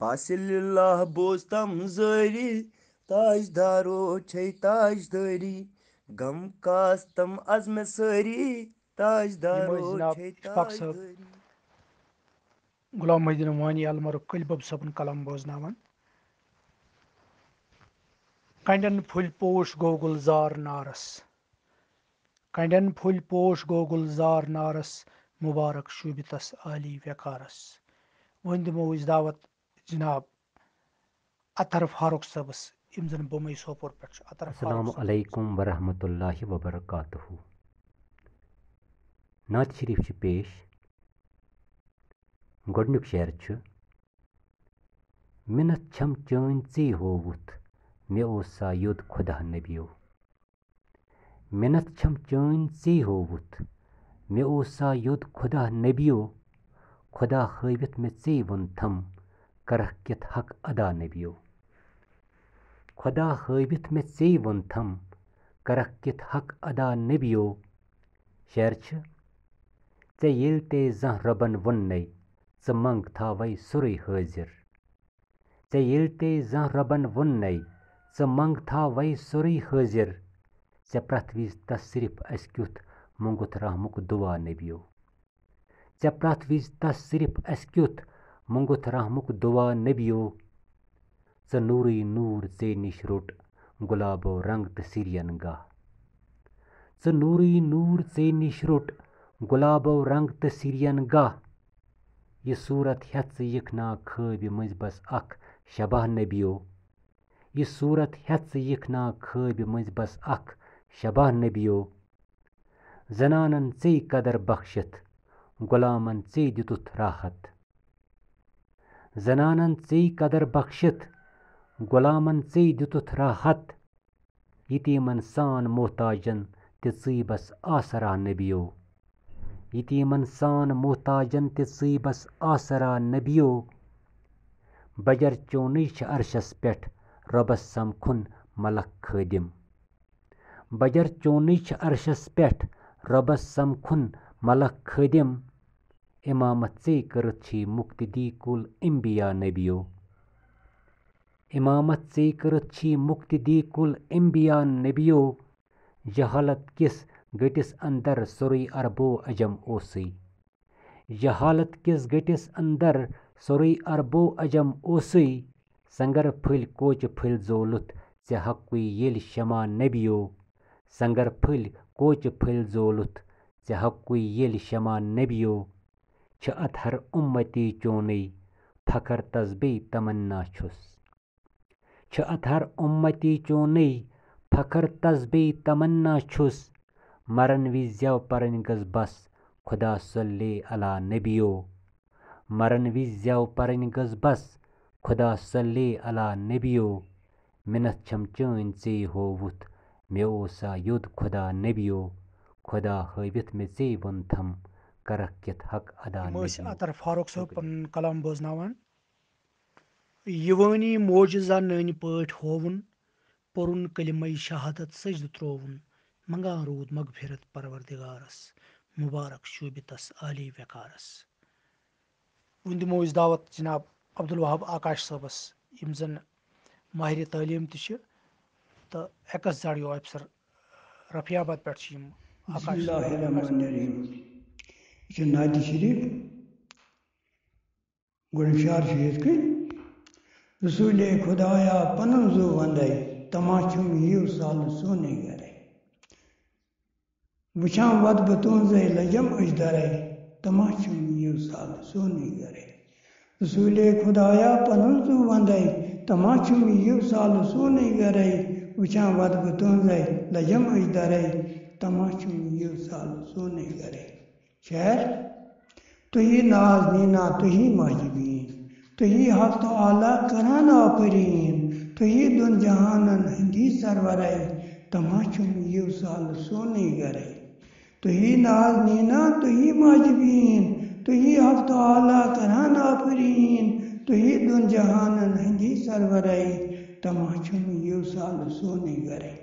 N: Fasilillah bostam zari, Tajdaro çey
B: tajdari, Gam
N: kastam
B: azme
N: sari,
B: Tajdaro çey
N: tajdari.
B: Ghulam Medina Wani अलमरुक कलबब सबन कलम बोजनावन कंडन फुल पोश गो गुलजार नारस कंडन फुल पोश गो गुलजार नारस मुबारक शूबितस आली वकारस वन दमो दावत जनाब अतर फारूक सबस यम जन बमई सोपोर पे अतर
O: अस्सलाम वालेकुम वरहमतुल्लाहि वबरकातुहू नात शरीफ पेश गोडनुक शेर मिनत छम चैन चे होवुत मे ओसा युद खुदा नबियो मिनत छम चैन चे होवुत मे ओसा युद खुदा नबियो खुदा हवित मे चे वुन थम करह कित हक अदा नबियो खुदा हवित मे चे वुन थम करह कित हक अदा नबियो शेर छ चे येल ते जह रबन वुन्नै च मंग थावै सुरै हाजिर चे येल ते जह रबन वुन्नै च मंग थावै सुरै हाजिर चे प्रथ विज तस सिर्फ़ अस क्युथ मंगुथ रहमुक दुआ नबियो चे प्रथ विज तस सिर्फ़ अस मंगुथ रहमुक दुआ नबियो च नूरै नूर चे निश रोट, गुलाबो रंग त सिरियन गाह च नूरै नूर चे निश रोट, गुलाबो रंग त सिरियन गाह ये सूरत हेत यखना खब मज बस अख शबाह नबियो ये सूरत हेत यखना खब मज बस अख शबाह नबियो जनानन चे कदर बख्शित, गुलामन चे दितुथ राहत जनानन चे कदर बख्शित गुलामन चे दितुथ राहत यतीमन सान मोहताजन ते चे बस आसरा नबियो यतीमन सान मोहताजन ते चे बस आसरा नबियो बजर चोनै छ अरशस पेठ रबस समखुन मलक खदिम बजर चोनै छ अरशस पेठ रबस समखुन मलक खदिम इमामत चे करत छी मुक्ति दी कुल इम्बिया नबियो। इमामत से करत छी मुक्ति दी कुल इम्बिया नबियो। जहालत किस गटिस अंदर सोरई अरबो अजम ओसई जहालत किस गटिस अंदर सोरई अरबो अजम ओसई संगर फुल कोच फुल जोलुत से हकुई येल शमा नबियो। संगर फुल कोच फुल जोलुत से हकुई येल अथर उम्मती चोनई फकर तस्बी तमन्ना छुस अथर उम्मती चोनै फखर तस्बी तमन्ना छुस मरन विज जव परन गज बस खुदा सल्ले अला नबियो मरन विज जव परन गज बस खुदा सल्ले अला नबियो मिनत छम चैन चे होवुत मे ओसा युद खुदा नबियो खुदा हवित मे कित हक अदा
B: अतर फारूक साहब पन कलाम बोजनावान यवनी मोजा नन पट होवन पुरुन कलिम शहादत सजद त्रोवन मंगान रूद मगफिरत परवरदिगारस मुबारक शूबितस आली वकारस वन दिमो दावत जनाब अब्दुल वहाब आकाश सबस यम जन माहिर तालीम तह तो एक्स जाडियो अफसर रफियाबाद पे
P: आकाश नाति शरीफ कन रसूल खुदाया पनम जो वंदे तमाशुम यू साल सोने बतून लजम तमाशुम यू साल सोने गरे रसूल खुदाया पनम जो वंदे तमाशुम यू साल सोने गरे वद बतून लजम तमाशुम यू साल सोने गरे शहर, तुही नाज नीना, तुही माजिबी तुही हक आला करान आफरीन तुही दुन जहानन हंदी सरवर, तमाशुम यू साल सोने गरे। तुही नाज नीना, तुही माजबीन, तुही हक आला करान आफरीन तुही दुन जहानन हंदी सरवर, तमाशुम यू साल सोने गरे।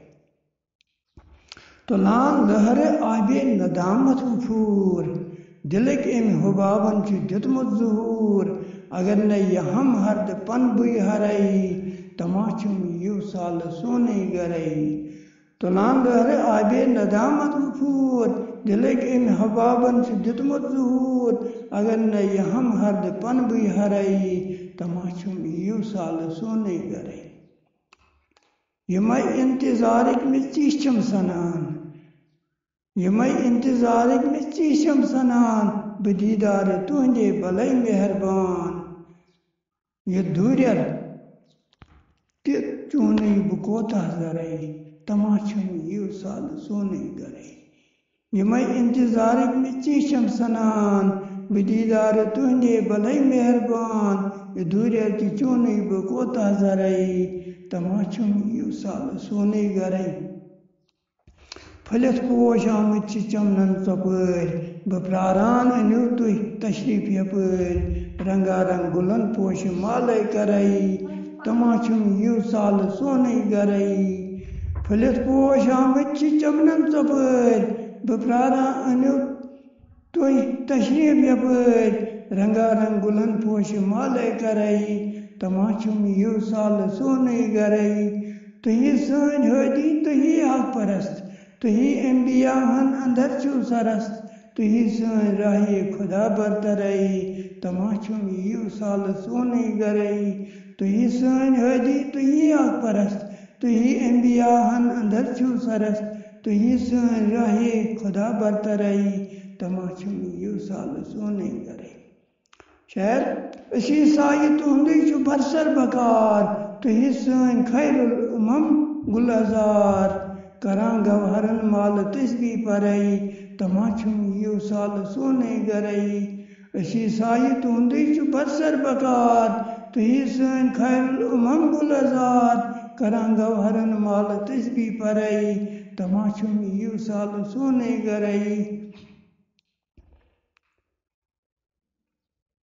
P: तुलान लहर आबे नदामत फूर दिलक अम हुबाबन दितमुत जहूर। अगर न यहम हर्द पन बुई हरई तमाचुम यू साल सोने गरई। तुलान हर आबे नदामत गफूर दिलक इन हबाबन से दितमुत जहूर। अगर न यहम हर्द पन बुई हरई तमाचुम यू साल सोने गरई। यमै इंतजारक में चीशम सनान। यमै इंतजारक में चीशम सनान बदीदार तुहंदे भले मेहरबान ये दूरियर ते चूने बुकोता जरे तमाशम यू साल सोने गरे यमै इंतजारक में चीशम सनान बदीदार तुहंदे भले मेहरबान ये दूरियर की चूने जरे तमाशम यू साल सोने गरे फलित पोश आमत चमनन चपर बह प्रारान अनु तुह तशरीफ़ यपर। रंगारंग गुलन पोश माले करई। तमाशम यू साल सोने गरई। फलित पोश आमत चमनन चपर बह प्रारान अनु तुह तशरीफ़ यपर। रंगारंग गुलन पोश माले करई। तमाशम यू साल सोने गरई। तुही सन हदी तुही हक परस्त। तुही अम्बियाहन अंदर छू सरस्त तुही सन राही खुदा बरतरई तमाशुम यू साल सोने गरई तुही सन हदी, तुही हक परस्त, तुही अम्बियाहन अंदर छू सरस्त तुही सन राही खुदा बरतरई तमाशुम यू साल सोने गरई शहर, असी साई छु बरसर बकार, तुही सन खैरुल उमम गुलजार। करां गवहरन माल तस्बी परई तमाशुम यू साल सोने गरई असी साई तुंदे छु बरसर बकार तुही सन खैरुल उमम गुलजार करां गवहरन माल तस्बी परई तमाशुम यू साल सोने गरई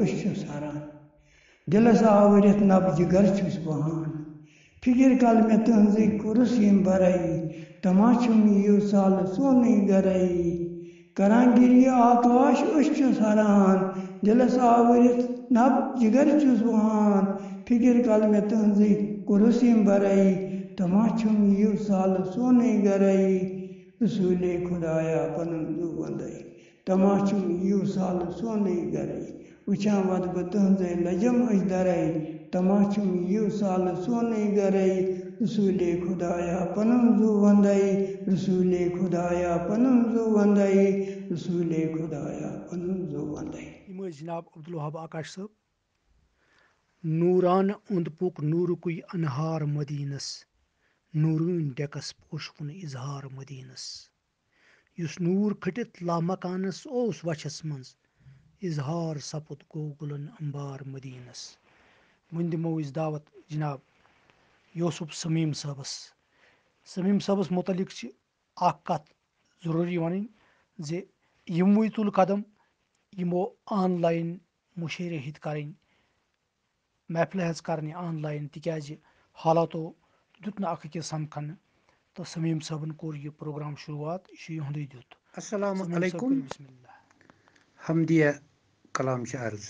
P: अश सारान दिलस आवरित नब जिगर छुस बहान फिकिर कल में तहजी कुरुस यम बरई तमाशुम यू साल सोने गरई। करान गिरी आकाश अश सारान दिलस आवरित नब जिगर बहान फिकिर कल में तहजी कुरुस यम बरई तमाशुम यू साल सोने गरई। रसूल खुदाया पनन वंदई तमाशुम यू साल सोने गरई। वुचां वद बह तुहजे लजम अश दरई तमाशुम यू साल सोने गरई, रसूल खुदाया पनुम जू वंदई, रसूल खुदाया पनुम जू वंदई, रसूल खुदाया पनुम जू वंदई।
B: यम जनाब अब्दुल वहाब आकाश साहब, नूरान उंद पुक नूरुकुई अनहार मदीनस, नूरून डेकस पोशकुन इजहार मदीनस। युस नूर खटित लामकानस ओस वछस मज इजहार सपुत गो गुलन अंबार मदीनस। वन दिमो दावत जनाब यूसुफ समीम साहबस समीम साहबस मुतलिक कत ज़रूरी वन जे यमवे तुल कदम यमो ऑनलाइन मुशेरे हित करें महफिल करने ऑनलाइन तिकाज हालातो अकिस समखन तो समीम साहबन कोर यह प्रोग्राम शुरुआत यह यहदे
Q: वालेकुम हमदिया कलाम अर्ज़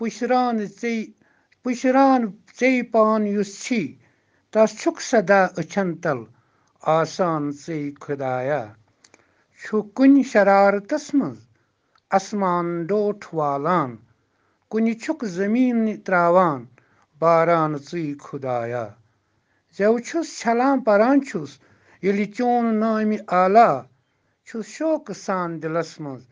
Q: पुशरान चे पुशरान चे पान युस छी तस छुक सदा अछन तल आसान चे खुदाया छु कुन शरारतस मज आसमान डोठ वालान कुन छुक ज़मीन त्रावान बारान ची खुदाया जब छुस छलान परान छुस यलि चोन नामि आला छुस शोक सान दिलस मज परान ची खुदाया छुन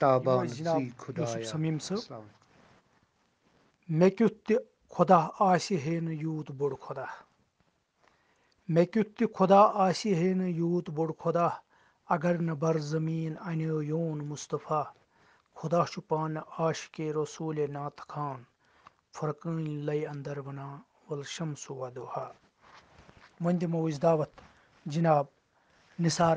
B: Davanızı Cenab-ı Yusuf Samim Sığ. Meküttü Koda Asiheni Yuğut Bur Koda. Meküttü Koda Asiheni Yuğut Bur Koda. Agar ne bar zemin anyo yoon Mustafa. खुदा शुपान आश के रसूल नात खान फरकान लय अंदर बना वलशम सुवा दोहा वन दमो दावत जनाब निसार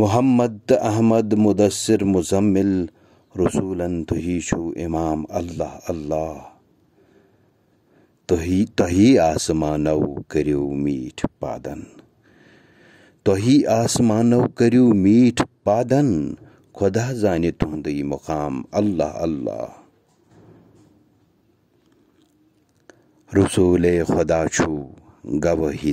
R: मोहम्मद अहमद मुदसर मुजम्मिल रसूलन तहीशु इमाम अल्लाह अल्लाह तही तही आसमानव करियो मीठ पादन तही आसमानव करियो मीठ पादन खुदा जाने तुहद यह मुकाम अल्लाह अल्लाह रसूल खुदा छू गवाही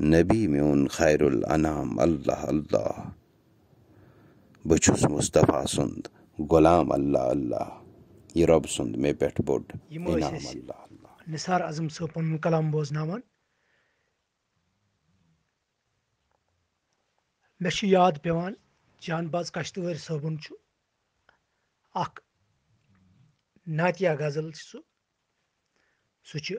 R: नबी में उन खैरनाम अल्लाह अल्लाह। बचुस मुस्तफ़ा सुंद गुलाम अल्लाह अल्लाह।
B: ये रब सुंद में पेट बोड निसार आज़म सो पुन कलाम बोजनावान मे याद पेवान जानबाज कश्तवर सोबन अख नातिया गज़ल सह सह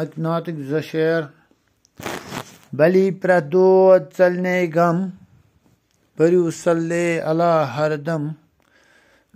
S: अत नातक जशेर शेर बली प्रदोद चलने गम परिव सल्ले अला हरदम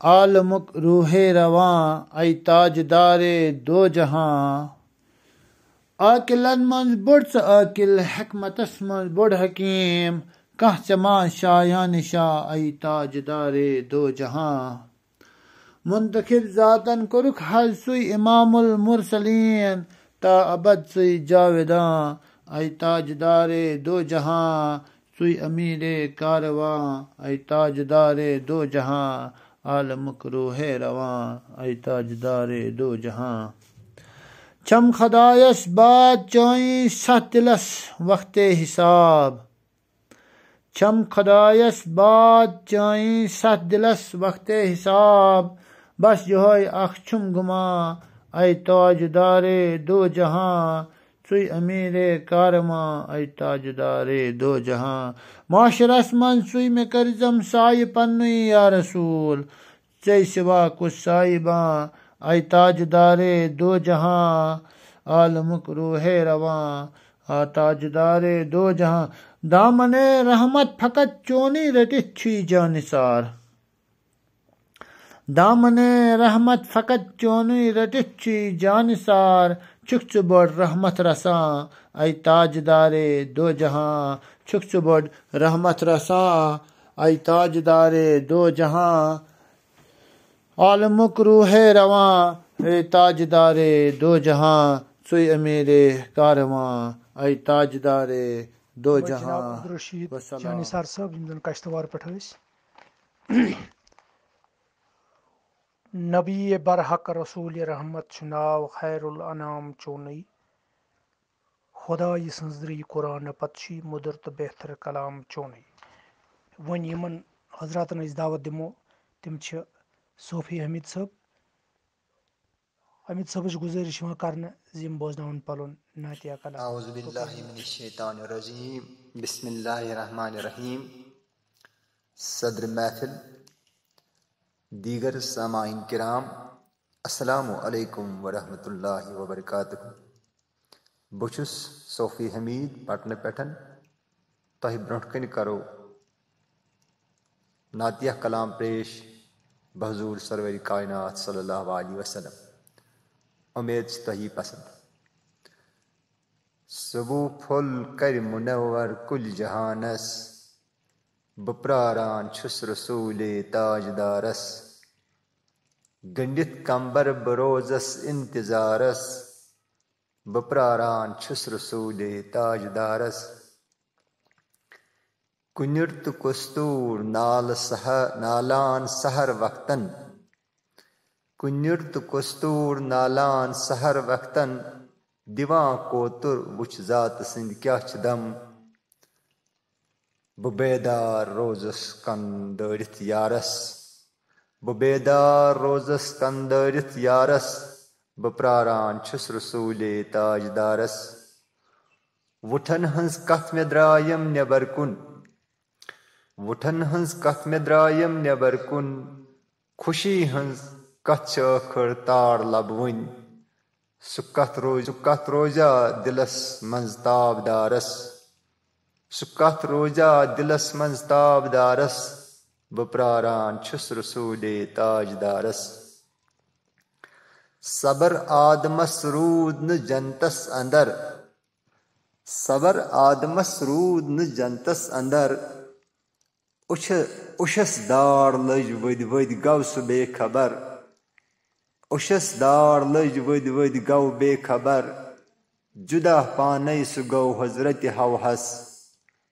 S: आलमुक रूहे रवां ताज दारे दो जहाँ। आकिलन मंज बुढ़ आकिल, हकमतस मंज बुढ़ हकीम। कह चमा शाया निशा आई ताज दारे दो जहाँ। मुंतखिर जातन कुरुख हल सुई इमामुल मुरसलीन, ता अबद सुई जावेदा, आई ताज दारे दो जहाँ। सुई अमीर कारवां ताज दारे दो जहाँ। आलम करो है रवा अय ताजदार दो जहाँ। चम खदायस बाद चौई सतलस वक्त हिसाब। चम खदायस बाद चौई सत दिलस वक्त हिसाब। बस जो है अख छुम गुमा अय ताजदार दो जहाँ। सुई अमीर कारमा अज ताजदार दो जहाँ माशरस मन सुई में करजम साय पन्न या रसूल चय सिवा कुछ साहिबा अज ताजदार दो जहाँ आलमुक रूह रवा आ ताजदार दो जहाँ दामन रहमत फकत चोनी रटित छी जानिसार दामन रहमत फकत चोनी रटित छी जानिसार छुक चुबड़ रहमत रसा ऐ ताजदारे दो जहाँ। छुक चुबड़ रहमत
B: रसा ऐ ताजदारे दो जहाँ। आलमुक रूह रवां ऐ ताजदारे दो जहाँ। सुई अमीरे कारवां ऐ ताजदारे दो जहाँ। रशीद साहब जिन कश्तवार पे नबी बरहक रसूल रहमत चुनाव खैरुल अनाम चोनई खुदा सजरी कुरान पत्शी मुदर तो बेहतर कलाम चोनई वन यमन हज़रत दावत दमो, तम सोफी हमीद सब
A: हमीद सबच गुजारिश कर बोजन पल नातिया दीगर सामाइन कराम असलकम वरहमल वबरक बुशस सोफ़ी हमीद, पटन पे तह ब्रोह करो। नातिया कलाम पेश, बहजूर सरवर कायनात सल्ला वसलम उमेद तह तो पसंद। सबू फुल कर मुनवर कुल जहानस। बपरारान छुस रसूल ताजदारस गंडित कंबर बरोजस इंतज़ारस बपरारान छुस रसूल ताजदारस कुनिर्त कस्तूर नाल सह नालान सहर वक्तन कुनिर्त कस्तूर नालान सहर वक्तन दिवां कोतुर वुछ जात सिंद क्या दम Bubeda rozes kandırıt yaras. Bubeda rozes kandırıt yaras. Bepraran çüs Resulü tacdaras. Vutan hınz kath me drayım neberkun. Vutan hınz kath me drayım neberkun. Kuşi hınz kath çakır tar labvın. Sukkat roja dilas manz tabdaras. Sukath roja dilasmans tabdaras Vapraran chusrasude tajdaras Sabar admasrudn jantas andar Sabar admasrudn jantas andar उछ उछस दार लज वद वद गव सु बेखबर उछस दार लज वद वद गव बेखबर जुदा पानै सु गव हज़रत हवहस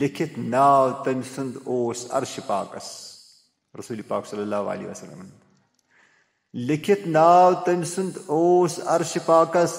A: लिखित नाव तम सुंद ओस अर्श पाकस रसूल पाक सल्लल्लाहु अलैहि वसल्लम लिखित नाव तम सुंद ओस अर्श पाकस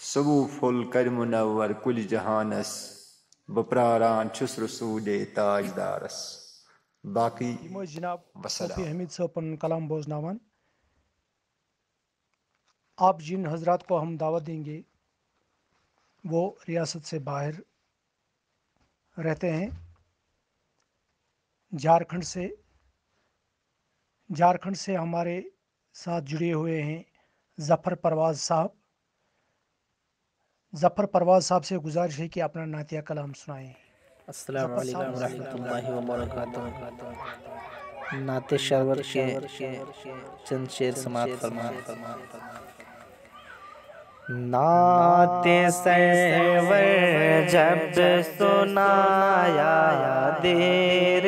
A: सबूफुल
B: कर मुनवर कुल जहानस बपरारान छुस रसूल ताजदारस। बाकी जनाब हमीद साहब अपन कलाम बोजनावान आप जिन हजरात को हम दावत देंगे वो रियासत से बाहर रहते हैं। झारखंड से झारखंड से हमारे साथ जुड़े हुए हैं ज़फ़र परवाज़ साहब। ज़फ़र परवाज साहब से गुजारिश है
T: कि अपना नातिया कलाम सुनाएँ। नाते शरवर के चंद शेर समाप्त नाते सरवर जब सुनाया देर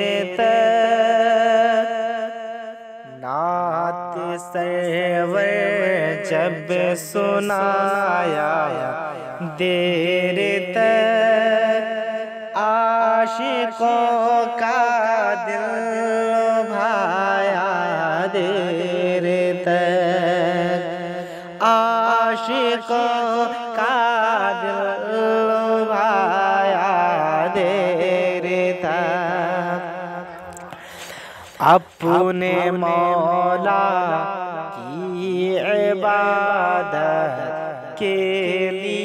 T: नात सरवर जब सुनाया देर आशिकों का दिल भाया देर तक आशिकों का दिल भाया देर तक अपने मौला की इबादत के लिए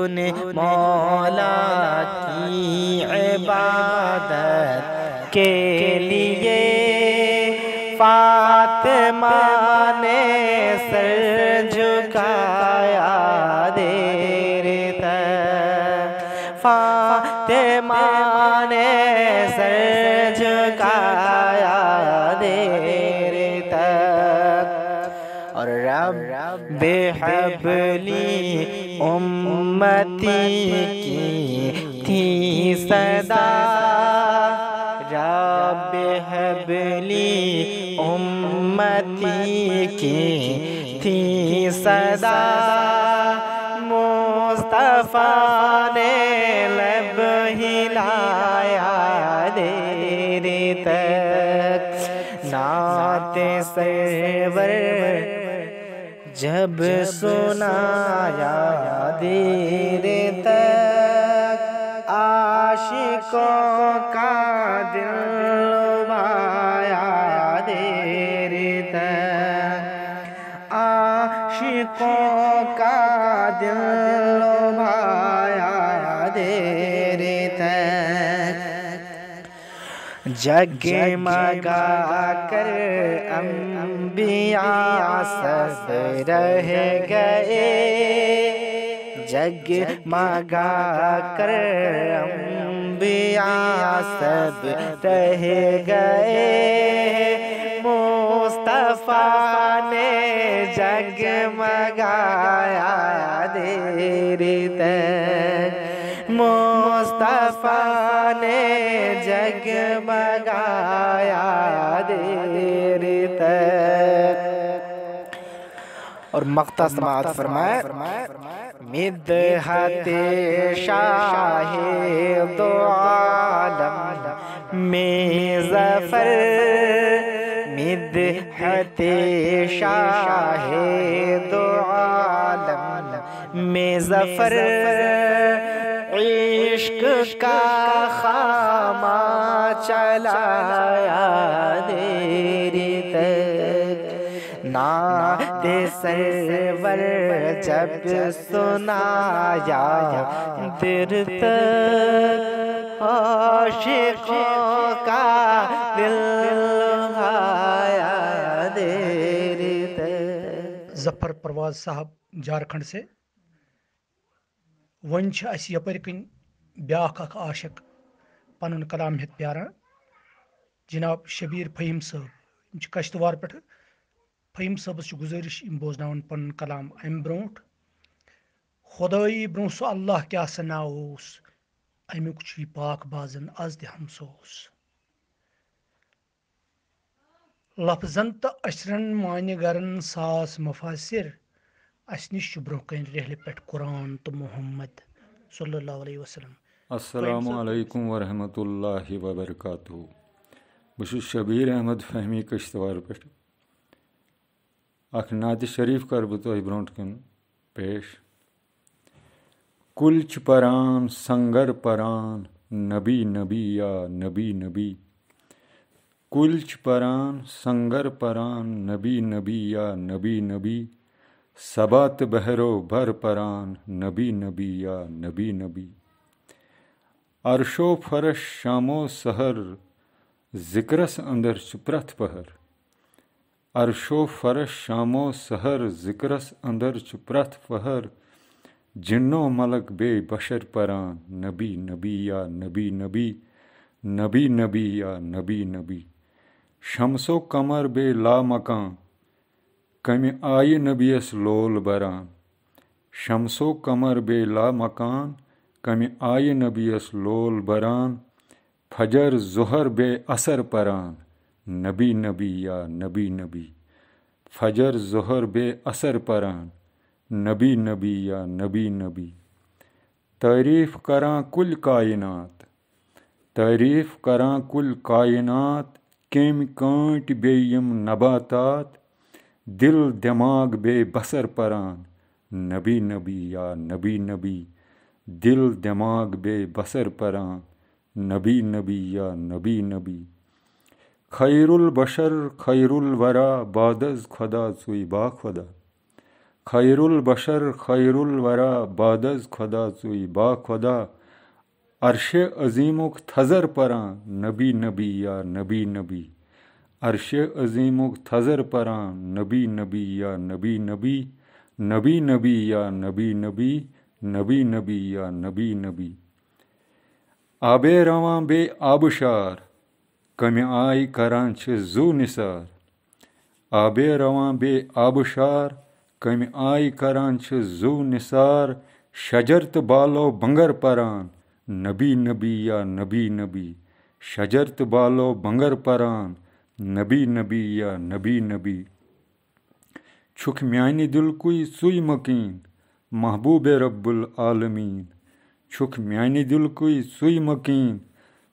T: अपने मौला की इबादत के लिए फातिमा ने सर झुकाया देर तक। फातिमा ने सर झुकाया देर तक। और रब बेहबली उम्मती की थी सदा। रब हबली उम्मती की थी सदा। मुस्तफ़ा ने लब हिलाया देर तक। नाते सरवर जब सुनाया देर तक आशिकों का दिल लुभाया देर तक आशिकों का दिल तक जगमगा कर अम्बिया सब रह गए। जग मगा कर अम्बिया सब रह गए। मुस्तफ़ा ने जग मगाया देर। तक मुस्तफ़ा ने जगमगाया देर तक। और मक्ता समात फरमाए मिदहते शाहे दो आलम में ज़फ़र। मिद हते शाहे दो आलम में ज़फ़र। इश्क का खामा चलाया देरी तक। नाते सरवर जब सुनाया दिल तक। आशिकों का दिल आया देरी तक।
B: ज़फ़र परवाज साहब झारखंड से। वन यपर कन ब्याख अख आशिक पन कलाम हेत प्यारा जनाब शबीर फहीम साहब कश्तवार पे फहीम साहबस गुजारिश बोजन पन कलाम अम ब्रो खुदाई ब्रो सह अल्लाह क्या सा नाव अमुक पाक बाजन आज त हमसोस लफजन तो अशरन मान्य गरन सास मुफासिर अस नश ब्रो कन रहल पे कुरान तो मोहम्मद सल्लल्लाहु अलैहि वसल्लम।
U: असलकम वरहमतुल्लाहि वबरकातुहू। बस शबीर अहमद फहमी कश्तवार पे अख नात शरीफ कर बह तुह ब्रो कन पेश। कुल परान संगर परान नबी नबी या नबी नबी। कुल परान संगर परान नबी नबी या नबी नबी। सबात बहरो भर परान, नबी नबी या नबी नबी। अरशो फरश शामो सहर, जिक्रस अंदर प्रथ पहर। अरशो फरश शामो सहर, जिक्रस अंदर प्रथ पहर। जिन्नो मलक बे बशर परान, नबी नबी या नबी नबी नबी नबी या नबी नबी। शमसो कमर बे ला मकान कमि आय नबियस लोल बरान शमसो कमर बे ला मकान, कमि आय नबियस लोल बरान फजर जुहर बे असर परान नबी नबी या नबी नबी। फजर जुहर बे असर परान नबी नबी या नबी नबी। तारीफ़ करां कुल कायनात। तारीफ़ करां कुल कायनात, केम कांट बे यम नबातात। दिल दिमाग बे बसर परान, नबी नबी या नबी नबी। दिल दिमाग बे बसर परान, नबी नबी या नबी नबी। खैरुल बशर, खैरुल वरा, बादज खुदा चुई बा खुदा। खैरुल बशर, खैरुल वरा, बादज खुदा चुई बा खुदा। अरश अजीमुक थजर परान, नबी नबी या नबी नबी। अरश अजीमुक थजर परान नबी नबी या नबी नबी नबी नबी या नबी नबी नबी नबी या नबी नबी। आबे रवां बे आबशार कमि आय करान जू निसार। आबे रवां बे आबशार कमि आय करान जू निसार। शजर तो बालो बंगर परान नबी नबी या नबी नबी। शजर तो बालो बंगर परान नबी नबी या नबी नबी। छुख म्यानि दिलकुई सुई मकीन, महबूब रब्बुल आलमीन। छुख म्यानि दिलकुई सुई मकीन,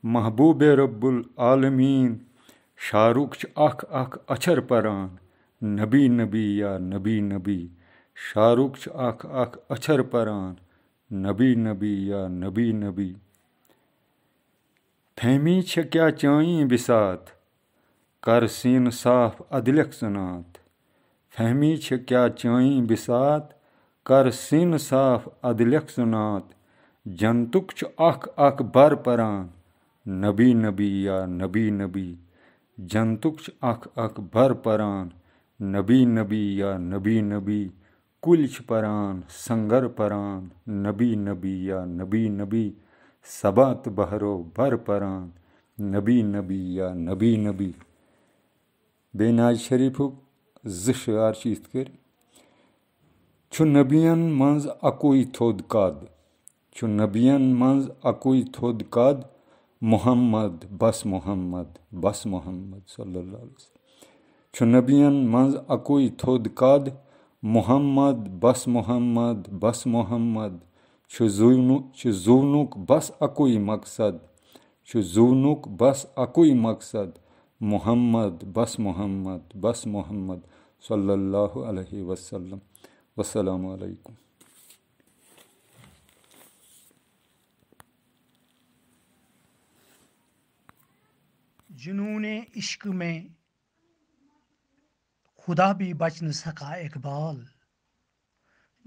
U: महबूब रब्बुल आलमीन। शाहरुख अख अख अछर परान, नबी नबी या नबी नबी। शाहरुख अख अख अछर परान, नबी नबी या नबी नबी। फहमी छ क्या चाई बिसात कर सीन साफ़ अदलक सुनात फहमी छ क्या चाई बिसात? कर सीन साफ़ अदलक सुनात जंतुक छ अख अख बर परान। नबी नबी या नबी नबी। जंतुक छ अख अख बर परान। नबी नबी या नबी नबी। कुल परान, संगर परान। नबी नबी या नबी नबी। सबात बहरो बर परान। नबी नबी या नबी नबी बेनाज शरीफुक ज शार छ इत कर छु नबियन मंज अकुई थोद कद छु नबियन मंज अकुई थोद कद मोहम्मद बस मोहम्मद बस मोहम्मद सल्लल्लाहु अलैहि वसल्लम छु नबियन मंज अकुई थोद कद मोहम्मद बस मोहम्मद बस मोहम्मद छु जुनु छु जुनुक बस अकुई मकसद छु जुनुक बस अकुई मकसद मोहम्मद, बस मोहम्मद बस मोहम्मद सल्लल्लाहु अलैहि वसल्लम। वस्सलामु अलैकुम।
B: जुनून इश्क में खुदा भी बच न सका इकबाल।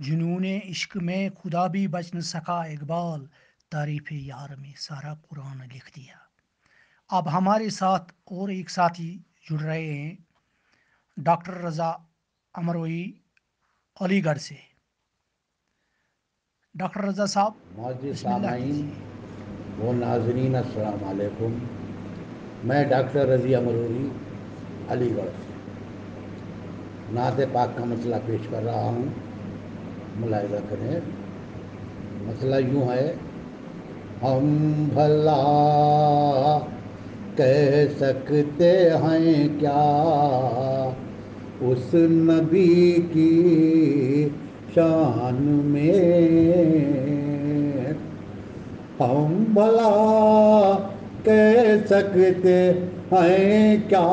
B: जुनून इश्क में खुदा भी बच न सका इकबाल। तारीफ़ यार में सारा कुरान लिख दिया। अब हमारे साथ और एक साथी जुड़ रहे हैं डॉक्टर रज़ा अमरोई अलीगढ़ से। डॉक्टर रज़ा साहब
V: सामाइन व नाजरीन अस्सलाम वालेकुम। मैं डॉक्टर रज़ी अमरूरी अलीगढ़ से। नात पाक का मसला पेश कर रहा हूँ। मुलायजा करें। मसला यूँ है हम भला कह सकते हैं क्या? उस नबी की शान में हम भला कह सकते हैं क्या?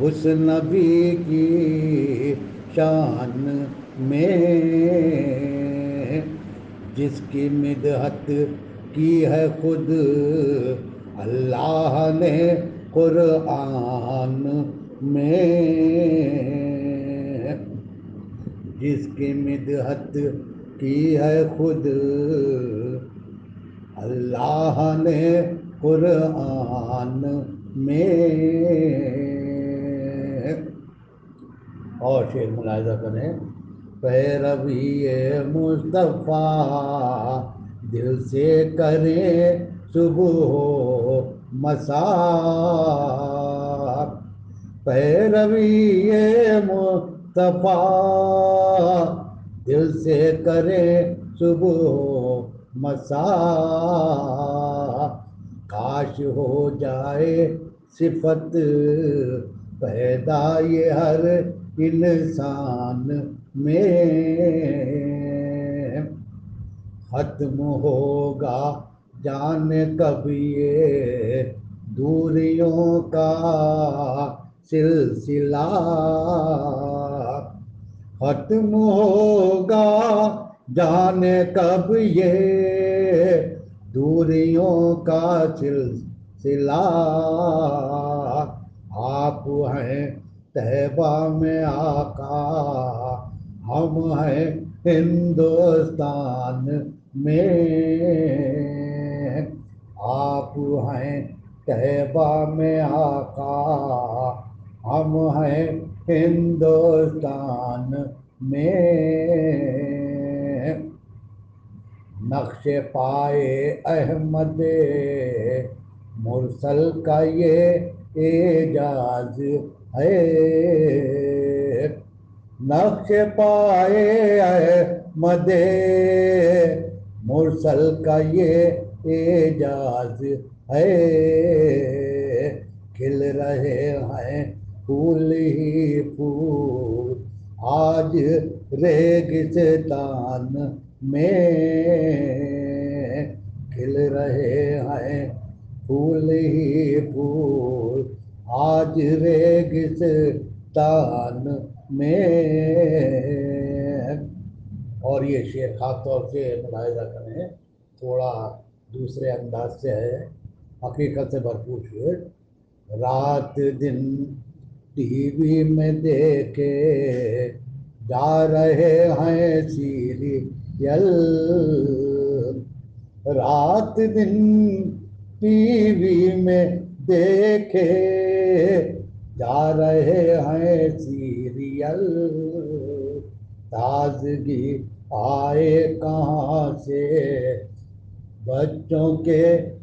V: उस नबी की शान में जिसकी मिदहत की है खुद अल्लाह ने कुरान में जिसकी मिदहत की है खुद, अल्लाह ने कुरान में और शेर मुलायजा करें। पैरवी मुस्तफ़ा, दिल से करें सुबह मसा पैरवी ये दिल से करे सुबह मसा काश हो जाए सिफत, पैदा ये हर इंसान में। खत्म होगा जाने कब ये दूरियों का सिलसिला। खत्म होगा जान कब ये दूरियों का सिलसिला। आप हैं तहबा में आका, हम हैं हिंदुस्तान में। आप हैं तहबा में आका, हम हैं हिंदुस्तान में। नक्श पाए अहमद, मुरसल का ये एजाज है। नक्श पाए अहमद, मुरसल का ये एजाज है। खिल रहे हैं फूल ही फूल। आज रेगिस्तान में? खिल रहे हैं फूल ही फूल। आज रेगिस्तान में? और ये शेर खास तौर से मुलायजा करें, थोड़ा दूसरे अंदाज से है। हकीकत से भरपूर शेर रात दिन टीवी में देखे जा रहे हैं सीरियल। रात दिन टीवी में देखे जा रहे हैं सीरियल। ताजगी आए कहाँ से? बच्चों के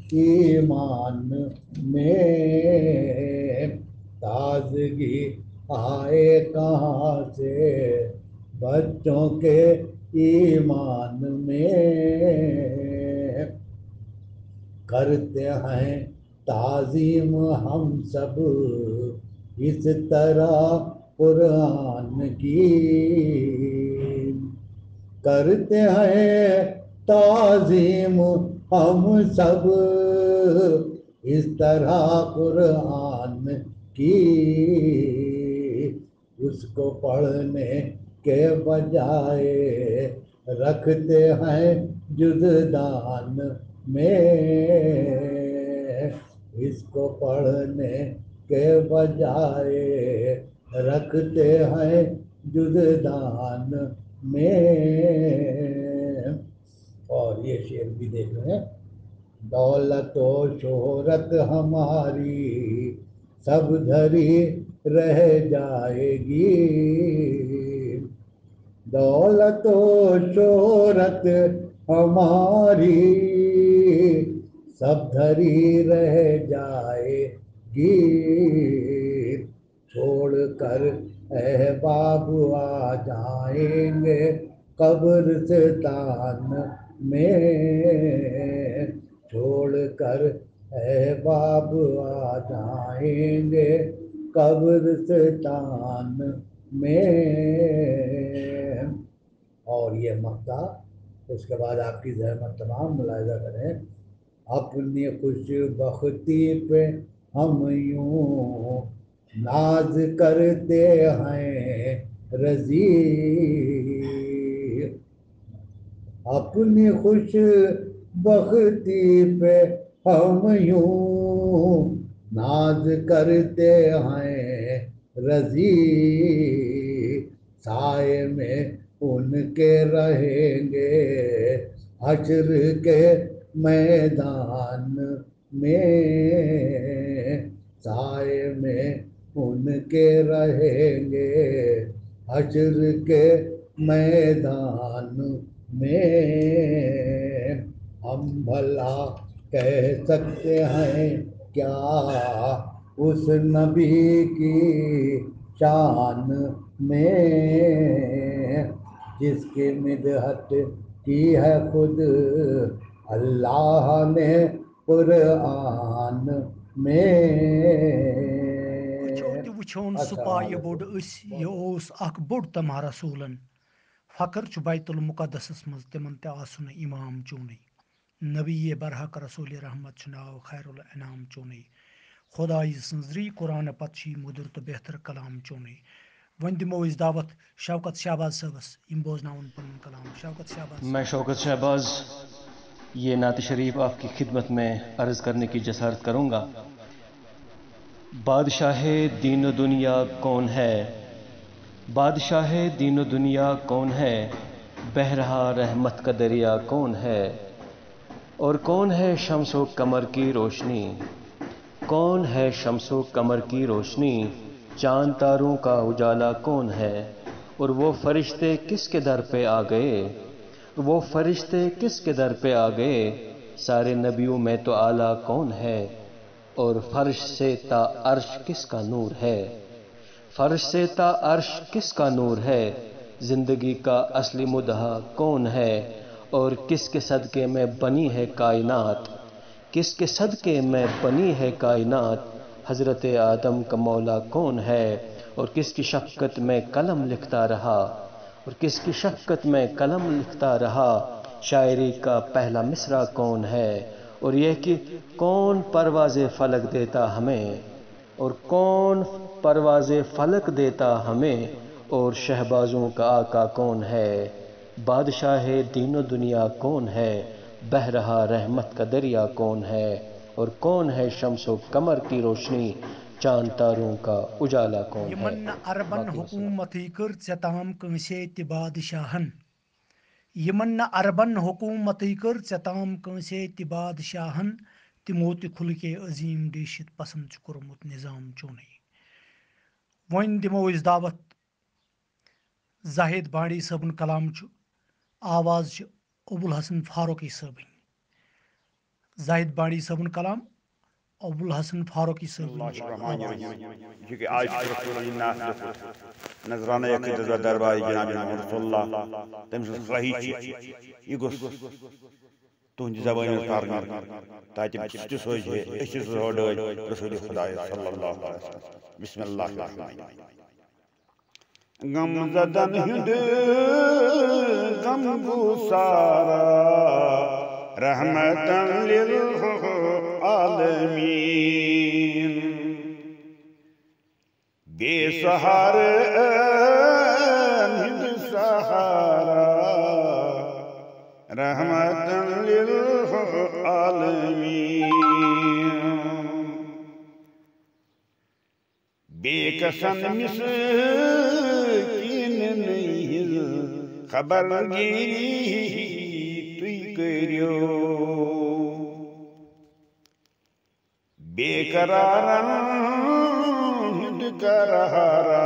V: ईमान में ताजगी आए कहाँ से? बच्चों के ईमान में करते हैं ताजीम हम सब। इस तरह कुरान की करते हैं ताजीम हम सब। इस तरह कुरान की, उसको पढ़ने के बजाय रखते हैं जुजदान में। इसको पढ़ने के बजाय रखते हैं जुजदान में। और ये शेर भी देख रहे हैं। दौलत शोहरत हमारी, सब धरी रह जाएगी। दौलत शोहरत हमारी, सब धरी रह जाएगी। छोड़ कर अहबाब आ जाएँगे कब्रिस्तान में छोड़ कर अहबाब आ जाएँगे कब्रिस्तान में। और ये मक्ता उसके बाद आपकी जहमत तमाम मुलायजा करें। अपनी खुश बख्ती पे हम यूँ नाज करते हैं, रज़ी। अपनी खुश बख्ती पे हम यूँ नाज करते हैं रज़ी। साय में उनके रहेंगे हशर के मैदान में। साय में उनके रहेंगे हशर के मैदान में हम भला कह सकते हैं क्या उस नबी की शान में जिसकी मिदहत की है खुद? अल्लाह ने कुरान में
B: ति वुछोन सु पाय बोड़ अस ये ओस अख बोड़ तमा रसूलन। फकर छु बैतुल मुकद्दसस मज तिमन ते आसुन इमाम चुनी नबी बरहक रसूल रहमत छु नाव खैरुल इनाम चुनी खुदाई सन्जरी कुरान पत छी मुदुर तो बेहतर कलाम चुनी वन दिमो इस दावत शौकत शहबाज सबस इम बोजनावन पन कलाम शौकत शहबाज
W: मैं शौकत शहबाज ये नात शरीफ आपकी खिदमत में अर्ज़ करने की जसारत करूँगा बादशाह दीन दुनिया कौन है बादशाह दीन दुनिया कौन है? बह रहा रहमत का दरिया कौन है? और कौन है शमसो कमर की रोशनी? कौन है शमसो कमर की रोशनी? चाँद तारों का उजाला कौन है? और वो फरिश्ते किसके दर पे आ गए? वो फरिश्ते किसके दर पे आ गए? सारे नबियों में तो आला कौन है? और फर्श से ता अर्श किसका नूर है? फर्श से ता अर्श किसका नूर है? ज़िंदगी का असली मुदहा कौन है? और किसके सदक़े में बनी है कायनात? किसके सदक़े में बनी है कायनात? हज़रत आदम का मौला कौन है? और किसकी शफ़क़त में कलम लिखता रहा? और किसकी शफ़क़त में कलम लिखता रहा? शायरी का पहला मिसरा कौन है? और यह कि कौन परवाज़ फ़लक देता हमें? और कौन परवाज़ फ़लक देता हमें और शहबाजों का आका कौन है? बादशाह दीनो दुनिया कौन है? बह रहा रहमत का दरिया कौन है? और कौन है शमसो कमर की रोशनी? चाँद तारों का उजाला कौन है?
B: यमन अरबन हुकूमत कर कंसे ति बादशाहन। यमन अरबन हुकूमत कर चताम कंसे ति बादशाहन। तिमो त खुल के अजीम डेशित पसंद कोर्मुत निज़ाम चुने। वन दिमो दावत जाहिद बाड़ी सबन कलाम आवाज़ अबुल हसन फारूकी सबन जाहिद बाड़ी सबन कलाम अबुल हसन फारूकी
X: नजराना दरबार जनाब मोहम्मद तम सही यह गोस तुहद जबान कर ताकि तु सोच रसूल खुदा सल्लल्लाहु अलैहि वसल्लम बिस्मिल्लाह गम जदन हिंद गम गुसारा रहमतन लिल आलमीन बेसहार हिंद सहारा रहमतन लिल आलमीन बेकसन मिस खबर गिरी तुई करियो बेकरारन हिंद करहारा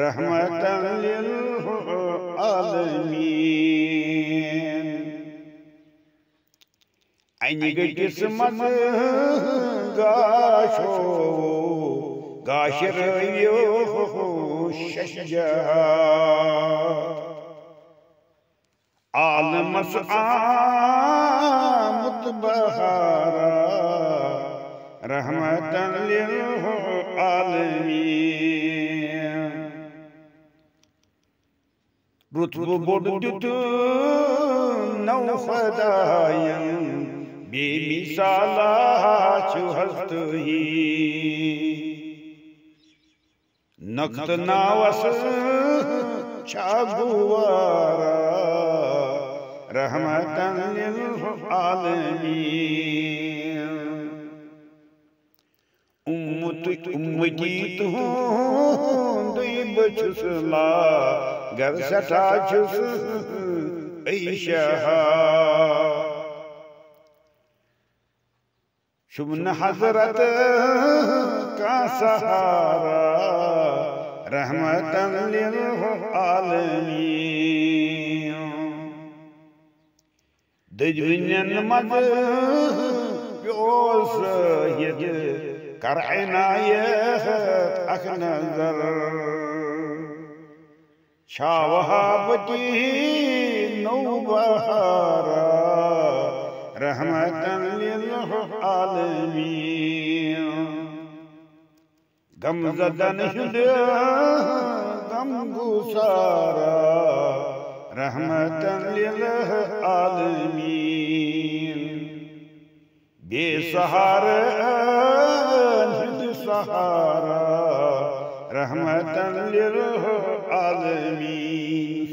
X: रहमतन लिल आलमीन अनिग किस्मत गाशो गाशर यो आलमस आमद बहारा रहमतन लिल आलमीन रुतब बोड दुत नौ बेमिसाला ही। नक्त नावस रहमतन उम्मत उम्मती तुहंद बछुस ला गर ऐशहा। शुभन हज़रत का सहारा रहमतन लिल आलमीन दजविनन मज प्योस यद कर इनायत अख नज़र शावहाबती नौबहारा रहमतन लिल आलमीन गम जदन हुद गम गुसारा रहमतन लिल आलमीन बेसहारा हिद सहारा रहमतन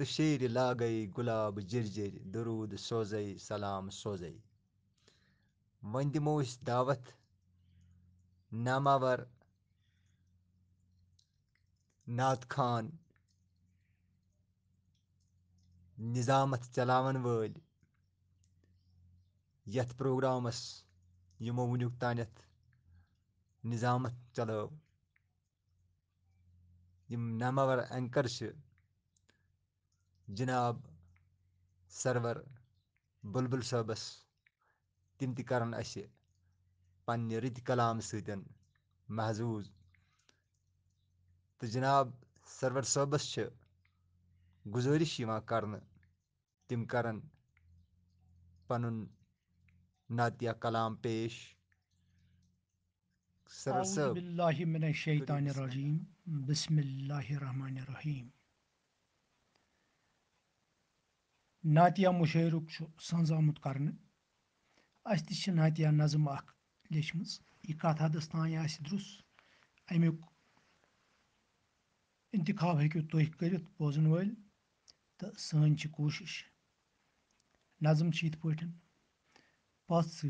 A: तो शेर लागई गुलाब जिरजिर दरूद सोजई सलाम सोजई वन दिमो दावत नामावर नात खान निज़ामत चलावन वल यथ प्रोग्रामस यमो वुनुक तानथ निज़ामत चलो यम नामावर एंकर जनाब सरवर बुलबुल साहबस तिम ति करन असे पन्ने रित कलाम सतन महजूज तो जनाब सरवर साहबस गुजारिश कर तिम करन पनुन नातिया कलाम पेश सरवर
B: बिस्मिल्लाहिर्रहमानिर्रहीम बिस्मिल्लाहिर्रहमानिर्रहीम नातिया मुशेरुक सज आमुत कर अस त नातिया नज़म अख लेचम यह कत हदस तान दुरुस अमुक इंतखाब हेकु तुह कर बोजन वल तो सन कोशिश नज़म इत पे पस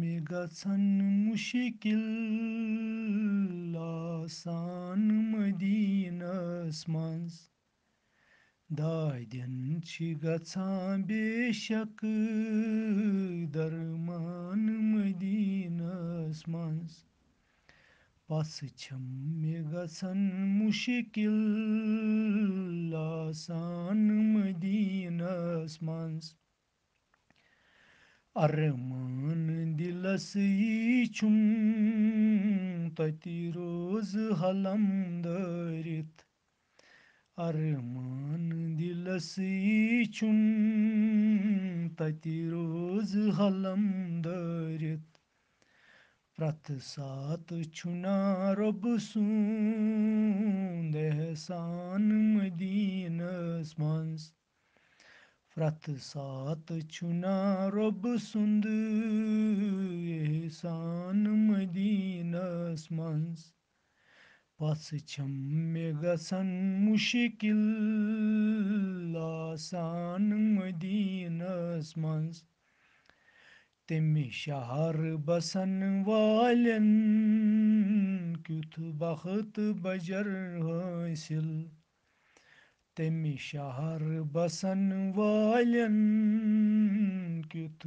B: मे गन मुश्किल आसान मदीनस मज दादन गसान बेशक दरमान मदीनस मज पस मे गन मुश्किल आसान मदीनस मज अरमान दिलस यी छुम तति रोज हलम दरित अरमान दिलस यी छुम तति रोज हलम दरित प्रथ सात छुना रब सूंद एहसान मदीनस मज प्रथ सात छुना रब सुंद एहसान मदीनस मज पस छम मे गसन मुश्किल आसान मदीनस मज तमि शहर बसन वालन क्युथ बखत बजर हासिल तमि शहर बसन वालन क्युथ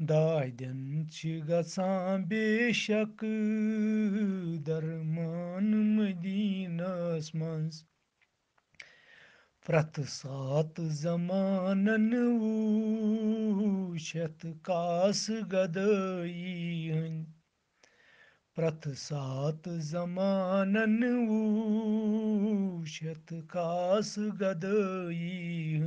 B: आसान मदीनस मज दादन गसान बेशक दरमान मदीनस मज प्रथ सात जमानन वूशत कास गदई हंद प्रथ सात जमानन वूशत कास गदई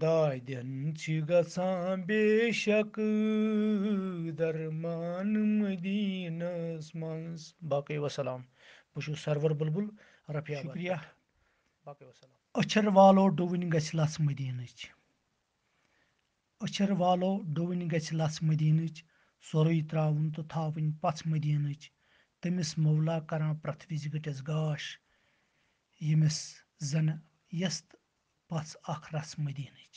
B: Dayden çıgasan beş yakı darmanım dinas mans. Bakı ve selam. Bu şu server bulbul. Rapiya Şükriya. Bakı ve selam. Açar valo dovin geçilas mediniç. Açar valo dovin geçilas mediniç. Soruyu travun to tavın pas mediniç. Temiz mavla karan pratviz gıtız gaş. Yemiz zan yast вас Ахрас Мединич.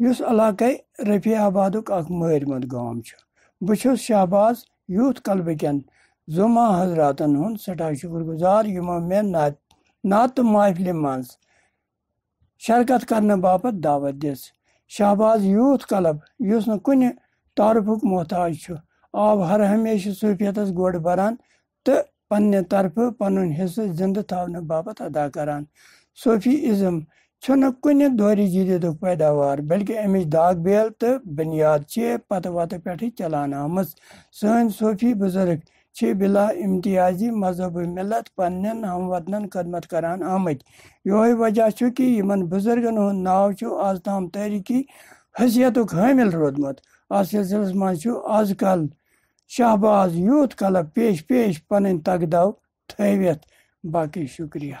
P: इस इलाके रफी आबाद मरमत गाम बहुत Shahbaz youth club कन जुमा हज़रत सठा शुक्र गुजार यमो मे ना नात महफिल मं कर बाप दावत दिस शहबाज यूथ कलब इस कुन तारफुक मोहताज आव हर हमेशह सूफियत गोड़ बरान तो पे तरफ़ पन हिस्स जिंद थान बाप अदा करान सूफी इज़म दौरी जी पैदावार बल्कि अमिश दाग बल तो बुनियाद पत वत पे चलान आम सूफी बुज़ुर्ग बिला इम्तियाजी मज़हब मिलत पे हम वतन खदमत करान आमित यो वजह कि इन बुजुर्गन हूँ नाव आज तम तरीकी हसीियत हामिल रोदमुत अ सिलसिलस मह आज कल शहबाज यूथ कलब पेश पेश पन तकदव थवित
B: बाकी शुक्रिया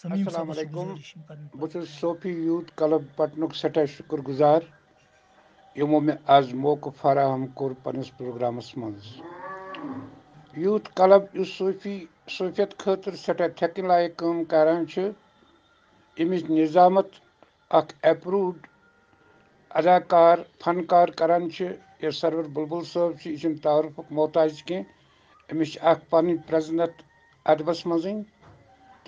Q: बहुत सोफी यूथ क्लब पटन सठा शुक्र गुजार यमो मे आज मौक फराहम कोर पनस प्रोग्राम मज यूथ क्लब इस सूफी सूफियत खतर सठा थकन लायक कम करान अमिच निजामत अख अदाकार फनकार करान सरवर बुलबुल तारफ मोहताज कह अमिच अख प्रजनत अदबस मजी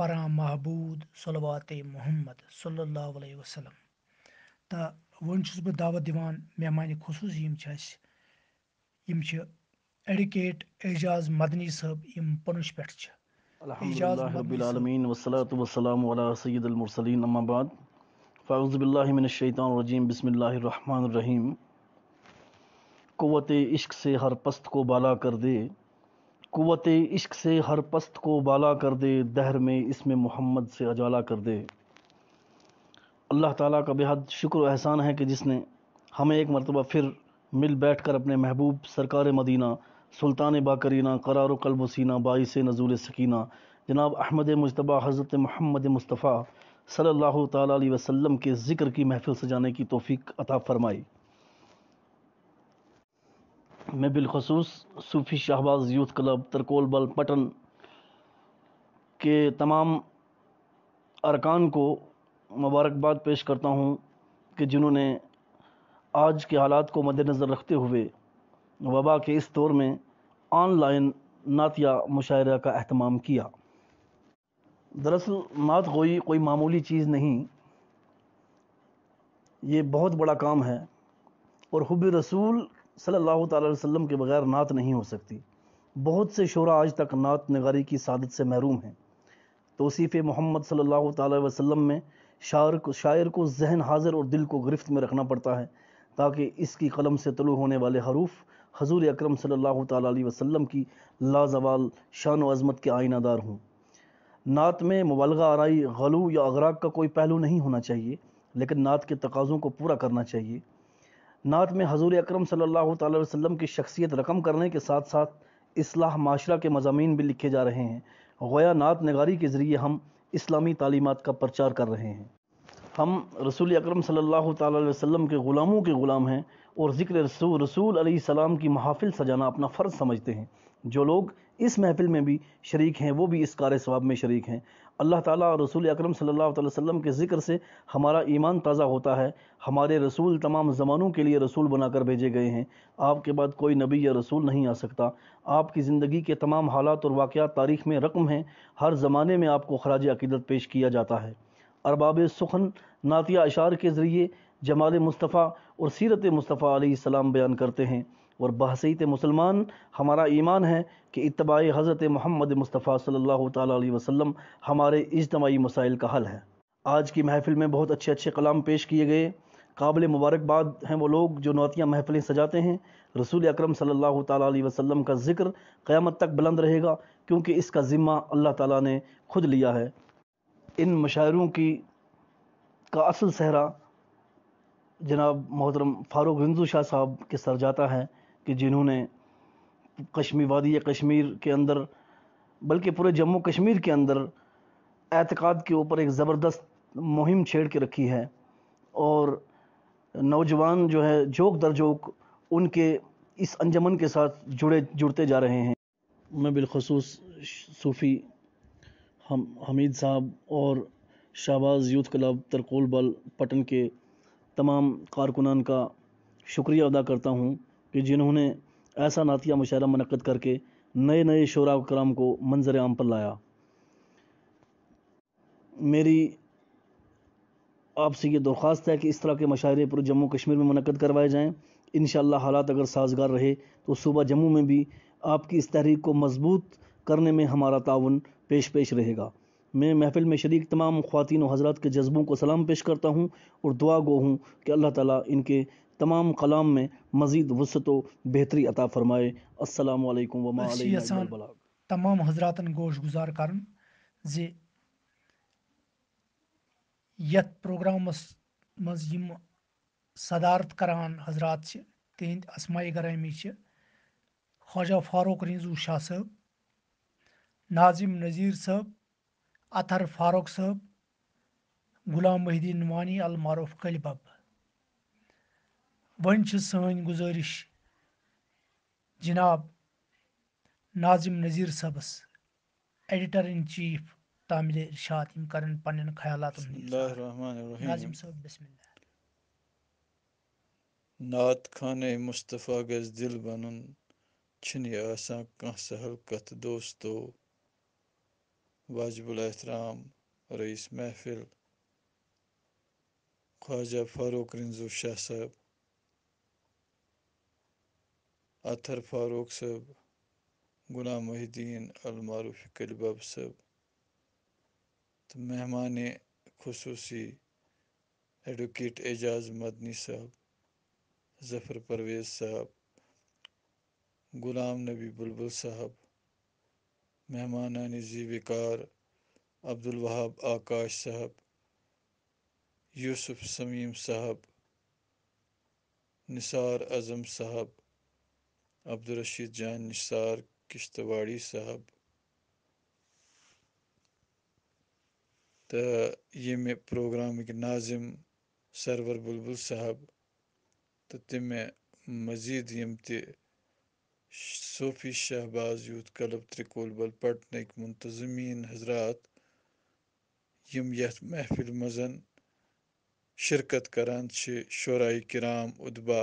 B: परां महबूद सलवात मोहम्मद सल्लल्लाहु अलैहि वसल्लम तो वन छुस बह दावत दिवान मेहमान खसूस यम छ अस यम छ एडिकेट एजाज मदनी साहब यम पनुश पे छ एजाज मदनी
Y: आलमीन वसलात वसलाम अला सय्यद अल मुरसलीन अम्मा बाद फ़ाउज़ बिल्लाहि मिनश शैतानिर रजीम बिस्मिल्लाहिर रहमानिर रहीम क़ुव्वत इश्क से हर पस्त को बाला कर दे, दहर में इसमें मोहम्मद से अजाला कर दे। अल्लाह ताला का बेहद शुक्र एहसान है कि जिसने हमें एक मरतबा फिर मिल बैठ कर अपने महबूब सरकार मदीना, सुल्तान बाकरीना, करार कल्ब बाईस नजूल सकीना, जनाब अहमद मुशतबा हज़रत महमद मुस्तफ़ा सल्लल्लाहु अलैहि वसल्लम के ज़िक्र की महफिल सजाने की तोफ़ी अता फ़रमाई। मैं बिलखसूस सूफ़ी शहबाज यूथ क्लब तरकोल बल पटन के तमाम अरकान को मुबारकबाद पेश करता हूँ कि जिन्होंने आज के हालात को मद्देनज़र रखते हुए वबा के इस दौर में ऑनलाइन नातिया मुशायरा का अहतमाम किया। दरअसल नात गोई कोई मामूली चीज़ नहीं, ये बहुत बड़ा काम है और हुब रसूल सल्लल्लाहु अलैहि वसल्लम के बगैर नात नहीं हो सकती। बहुत से शोरा आज तक नात नगारी की सादत से महरूम हैं। तोसीफ़ मोहम्मद सल्लल्लाहु अलैहि वसल्लम में शायर को शायर को जहन हाजिर और दिल को गिरफ्त में रखना पड़ता है, ताकि इसकी कलम से तलु होने वाले हरूफ हजूर अक्रम सल्लल्लाहु अलैहि वसल्लम की लाजवाल शान अज़मत के आइनादार हों। नात में मुबलगा आरई, गलू या अगराक का कोई पहलू नहीं होना चाहिए, लेकिन नात के तकाज़ों को पूरा करना चाहिए। नात में हजूर अक्रम सल्लल्लाहु वसल्लम की शख्सियत रकम करने के साथ साथ इसलाह माशरा के मजामी भी लिखे जा रहे हैं। गोया नात नगारी के ज़रिए हम इस्लामी तालीमत का प्रचार कर रहे हैं। हम रसूल अक्रम सल्लल्लाहु वसल्लम के ग़ुलामों के ग़ुलाम हैं और ज़िक्र रसूल रसूल सलाम की महाफिल सजाना अपना फ़र्ज़ समझते हैं। जो लोग इस महफिल में भी शरीक हैं, वो भी इस कार सवाब में शरीक हैं। अल्लाह ताला और रसूल अकरम सल्लल्लाहु अलैहि वसल्लम के ज़िक्र से हमारा ईमान ताज़ा होता है। हमारे रसूल तमाम ज़मानों के लिए रसूल बनाकर भेजे गए हैं। आपके बाद कोई नबी या रसूल नहीं आ सकता। आपकी ज़िंदगी के तमाम हालात और वाक़ तारीख़ में रकम हैं। हर ज़माने में आपको खराज अकीदत पेश किया जाता है। अरबाब सुखन, नातिया अशार के ज़रिए जमाल मुस्तफ़ा और सीरत मुस्तफ़ा सलाम बयान करते हैं। और बहसीत मुसलमान, हमारा ईमान है कि इतबा हज़रत मोहम्मद मुस्तफ़ा अलैहि वसल्लम हमारे इज्तमाही मसाइल का हल है। आज की महफ़िल में बहुत अच्छे अच्छे कलाम पेश किए गए। काबिल मुबारकबाद हैं वो लोग जो नौतियाँ महफ़िलें सजाते हैं। रसूल अकरम सल्लल्लाहु अलैहि वसल्लम का ज़िक्र क़यामत तक बुलंद रहेगा, क्योंकि इसका ज़िम्मा अल्लाह ताला ने खुद लिया है। इन मशायरों की, का असल सहरा जनाब मोहतरम फ़ारूक हिंदू शाह साहब के सर जाता है। कि जिन्होंने कश्मीर, वादी कश्मीर के अंदर, बल्कि पूरे जम्मू कश्मीर के अंदर एतक़ाद के ऊपर एक ज़बरदस्त मुहिम छेड़ के रखी है। और नौजवान जो है, जोक दर जोक उनके इस अंजमन के साथ जुड़े, जुड़ते जा रहे हैं। मैं बिलखसूस सूफ़ी हम, हमीद साहब और शाहबाज यूथ क्लब तरकोल बल पटन के तमाम कारकुनान का शुक्रिया अदा करता हूँ। कि जिन्होंने ऐसा नातिया मुशायरा मनक़द करके नए नए शरा कराम को मंजर आम पर लाया। मेरी आपसे ये दरख्वास्त है कि इस तरह के मशायरे पूरे जम्मू कश्मीर में मनक़द करवाए जाएँ। इन हालात अगर साजगार रहे तो सुबह जम्मू में भी आपकी इस तहरीक को मज़बूत करने में हमारा ताउन पेश पेश रहेगा। मैं महफिल में शरीक तमाम ख़वान हजरात के जज्बों को सलाम पेश करता हूँ और दुआ गो हूँ कि अल्लाह ताला इनके तमाम कलाम में मज़ीद वसत व बेहतरी अता फरमाए। असलकम वमा
B: तमाम हजरातन गोश गुजार कर प्रोग्रामस मज सदारत करान हजरात तिंद असमाई गरामी ख्वाजा फारूक रिंजू शाह साहब नाजिम नज़ीर साहब अतर फारूक साहब गुलाम मोहद्दीन वानी अल मारूफ कलबब वन सन गुजारिश जनाब नाजिम नज़ीर सबस एडिटर इन चीफ तामिल इरशाद यम कर पन्न ख्याल नाजिम सब बिस्मिल्लाह
Z: नात खाने मुस्तफ़ा गज दिल बनन छुनह यह आसान कह सहल कथ दोस्तो वाजिबुल एहतराम रईस महफिल ख्वाजा फारूक रिंजू शाह साहब अतर फारूक साहब गुलाम मोहिद्दीन अलमारूफ कलबाब साहब तो मेहमान खसूसी, एडवोकेट एजाज मदनी साहब, जफ़र परवेज़ साहब, गुलाम नबी बुलबुल साहब मेहमान जी अब्दुल वहाब आकाश साहब, यूसुफ समीम साहब, निसार अज़म साहब अब्दुलरशीद जान निसार किश्तवाड़ी साहब। तो ये प्रोग्राम नाजिम सरवर बुलबुल साहब तो तमें मजीद यम Sufi Shahbaz youth club Trikolbal Pattan मुंतजमीन हजरात, यम यथ महफिल मजन शिरकत करान शुराय किराम उदबा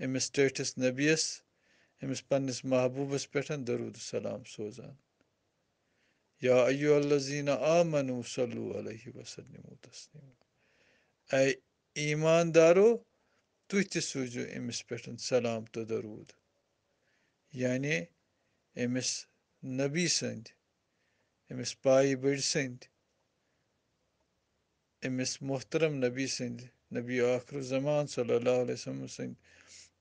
Z: गसान तिकाज परवरदिगार पान वना सल्लु अलैहि वसल्लिमु तस्लीमा बो अमिस पाक बाज नबीस अमिस टठिस नबीस अमिस पन्नस महबूबस पे दरूद सलाम सोजान या अय्युहल्लज़ीना आमनु सल्लु अलैहि वसल्लिमु तस्लीमा ऐ ईमानदारो तुह त सूझो अमिस पे सलाम तो दरूद यानी अमिस नबी सद अमिस पाई बड़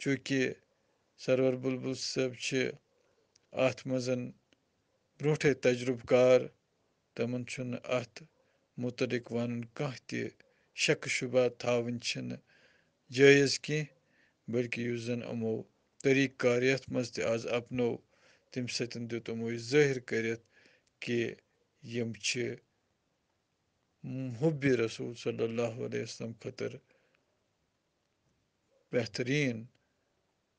Z: नाजिम मोहतरम सरवर बुलबुलन सबन निज़ाम तक फ़रज़ अंजाम दिन चूँकि सरवर बुलबुल सब अत मजन ब्रोठे तजुर्बकार तमन अत मुतलिक वन कह शक शुबा थावन जायज़ कह बल्कि उस जन यमो तरीक कार यथ मज आज अपनो तम सतन दुत यमो ज़ाहिर कर कि यम हुब रसूल सल्लल्लाहु अलैहि वसल्लम खतर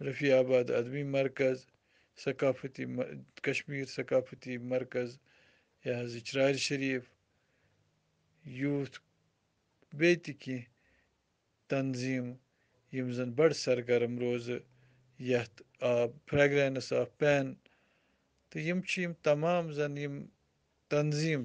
Z: रफ़ी आबाद अदबी मरकज़ सकाफ़ती कश्मीर सकाफ़ती मरकज़ यह हाज चरार शरीफ यूथ बे तह कह तनजीम यम जन बड़ सरगर्म रोज यथ आब फ्रेगरेंस ऑफ़ पेन तो यम यम तमाम जन यम तनजीम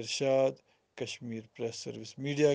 Z: Irshad Kashmir press service media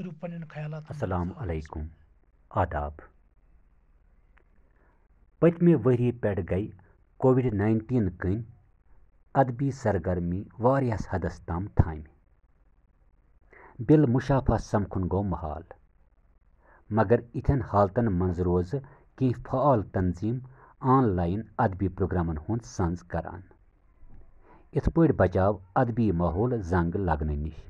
O: असलकुम आदाब। पत्मे वरी पे गई कोविड नाइन्टीन कन अदबी सरगर्मी वारियास हदस तम थाम बिल मुशाफा समखुन गो महाल। मगर इथन हालत मज रोज कह फाल तंजीम ऑनलाइन अदबी प्रोग्रामन हूद सज करान। इत पे अदबी माहौल जंग लगने नश।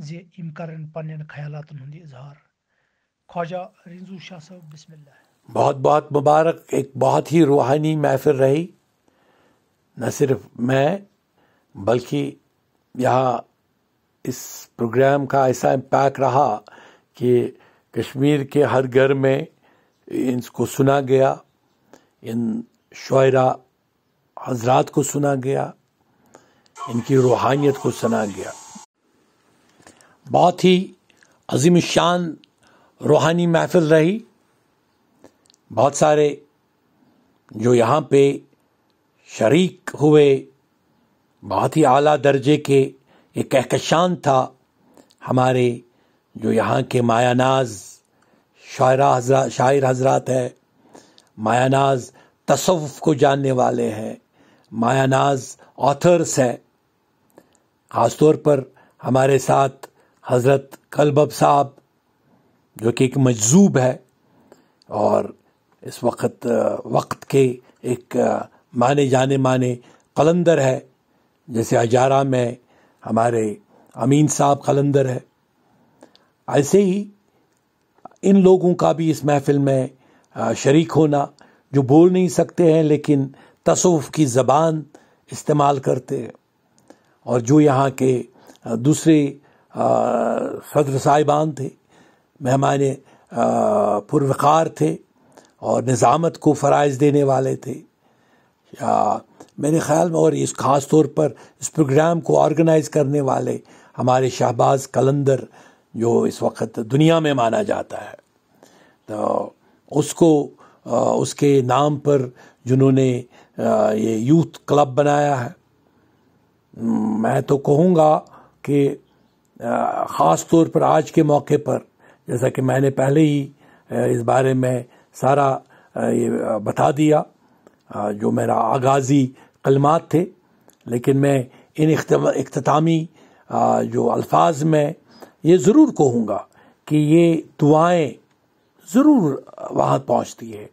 B: यम करन पन्न ख्यालातन हंद इजहार। ख्वाजा रिंजू शाह साहब, बिस्मिल्लाह।
F: बहुत बहुत मुबारक। एक बहुत ही रूहानी महफिल रही। न सिर्फ़ मैं, बल्कि यहाँ इस प्रोग्राम का ऐसा इम्पैक्ट रहा कि कश्मीर के हर घर में इनको सुना गया, इन शुरा हजरात को सुना गया, इनकी रूहानियत को सुना गया। बहुत ही अजीम शान रूहानी महफिल रही। बहुत सारे जो यहाँ पे शरीक हुए, बहुत ही आला दर्जे के एक कहकशान था हमारे जो यहाँ के मायानाज शायरा हजरा, शायर हजरात है, मायानाज तसव्वुफ को जानने वाले हैं, मायानाज ऑथर्स हैं। ख़ासतौर पर हमारे साथ हज़रत कलबब साहब, जो कि एक मजजूब है, और इस वक्त वक्त के एक माने जाने माने कलंदर है, जैसे हजारा में हमारे अमीन साहब कलंदर है। ऐसे ही इन लोगों का भी इस महफिल में शरीक होना, जो बोल नहीं सकते हैं, लेकिन तसवुफ़ की ज़बान इस्तेमाल करते हैं। और जो यहाँ के दूसरे सदर साहिबान थे, मेहमान पुरवकार थे और निज़ामत को फ़राइज़ देने वाले थे। या मेरे ख्याल में और इस ख़ास तौर पर इस प्रोग्राम को ऑर्गेनाइज़ करने वाले हमारे शहबाज कलंदर जो इस वक्त दुनिया में माना जाता है। तो उसको उसके नाम पर जिन्होंने ये यूथ क्लब बनाया है। मैं तो कहूँगा कि ख़ास तौर पर आज के मौके पर, जैसा कि मैंने पहले ही इस बारे में सारा ये बता दिया जो मेरा आगाज़ी कलमात थे, लेकिन मैं इन अख्तामी जो अल्फाज में ये ज़रूर कहूँगा कि ये दुआएँ ज़रूर वहाँ पहुँचती है।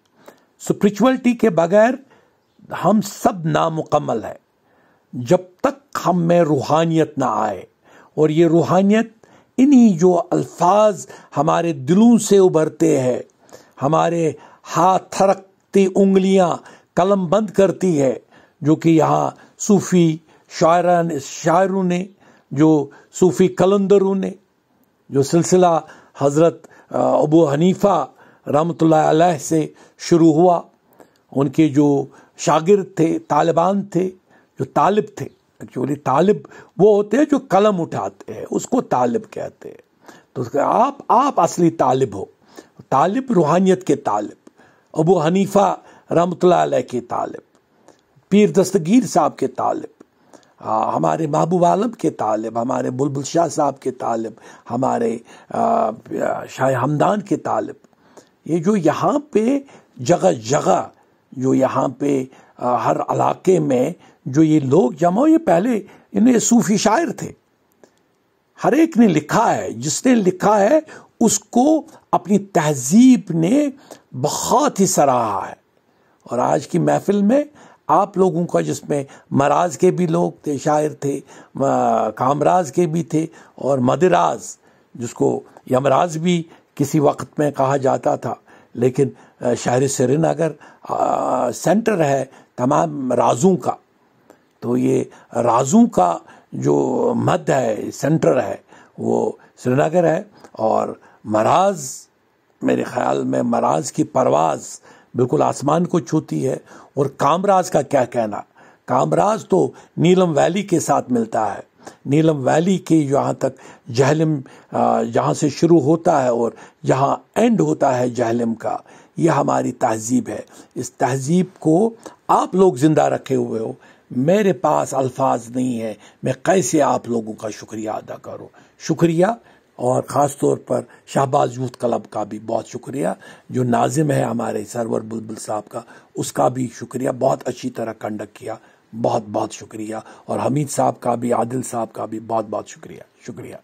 F: स्परिचुअलिटी के बगैर हम सब नामुकम्मल है। जब तक हम में रूहानियत ना आए और ये रूहानियत इन्हीं जो अल्फाज हमारे दिलों से उभरते हैं, हमारे हाथ थरकती उंगलियाँ कलम बंद करती है, जो कि यहाँ सूफ़ी शायरा शायरों ने, जो सूफ़ी कलंदरों ने, जो सिलसिला हज़रत अबू हनीफ़ा रहमतुल्लाह से शुरू हुआ। उनके जो शागिर्द थे, तालिबान थे, जो तालिब थे एक्चुअली तालिब वो होते हैं जो कलम उठाते हैं उसको तालिब कहते हैं। तो आप आप असली तालिब हो। तालिब रूहानियत के तालिब। अबू हनीफा रहमतुल्लाह के तालिब। पीर दस्तगीर साहब के तालिब। हमारे महबूब आलम के तालिब हमारे बुलबुल शाह साहब के तालिब हमारे शाह हमदान के तालिब। ये जो यहाँ पे जगह जगह जो यहाँ पे आ, हर इलाके में जो ये लोग जमा ये पहले, इन्हें सूफी शायर थे। हर एक ने लिखा है, जिसने लिखा है, उसको अपनी तहजीब ने बहुत ही सराहा है। और आज की महफिल में आप लोगों का, जिसमें मराज के भी लोग थे, शायर थे कामराज के भी थे, और मदराज, जिसको यमराज भी किसी वक्त में कहा जाता था, लेकिन शहर श्रीनगर सेंटर है तमाम राजों का। तो ये राजू का जो मध्य है सेंटर है, वो श्रीनगर है और मराज, मेरे ख्याल में मराज की परवाज़ बिल्कुल आसमान को छूती है। और कामराज का क्या कहना? कामराज तो नीलम वैली के साथ मिलता है। नीलम वैली के जहाँ तक जहलम जहाँ से शुरू होता है और जहाँ एंड होता है जहलम का। यह हमारी तहजीब है। इस तहजीब को आप लोग ज़िंदा रखे हुए हो। मेरे पास अल्फाज नहीं है। मैं कैसे आप लोगों का शुक्रिया अदा करूँ? शुक्रिया, और ख़ास तौर पर शहबाज यूथ क्लब का भी बहुत शुक्रिया, जो नाजिम है हमारे सरवर बुलबुल साहब का, उसका भी शुक्रिया। बहुत अच्छी तरह कंडक्ट किया। बहुत बहुत शुक्रिया। और हमीद साहब का भी, आदिल साहब का भी बहुत बहुत शुक्रिया। शुक्रिया।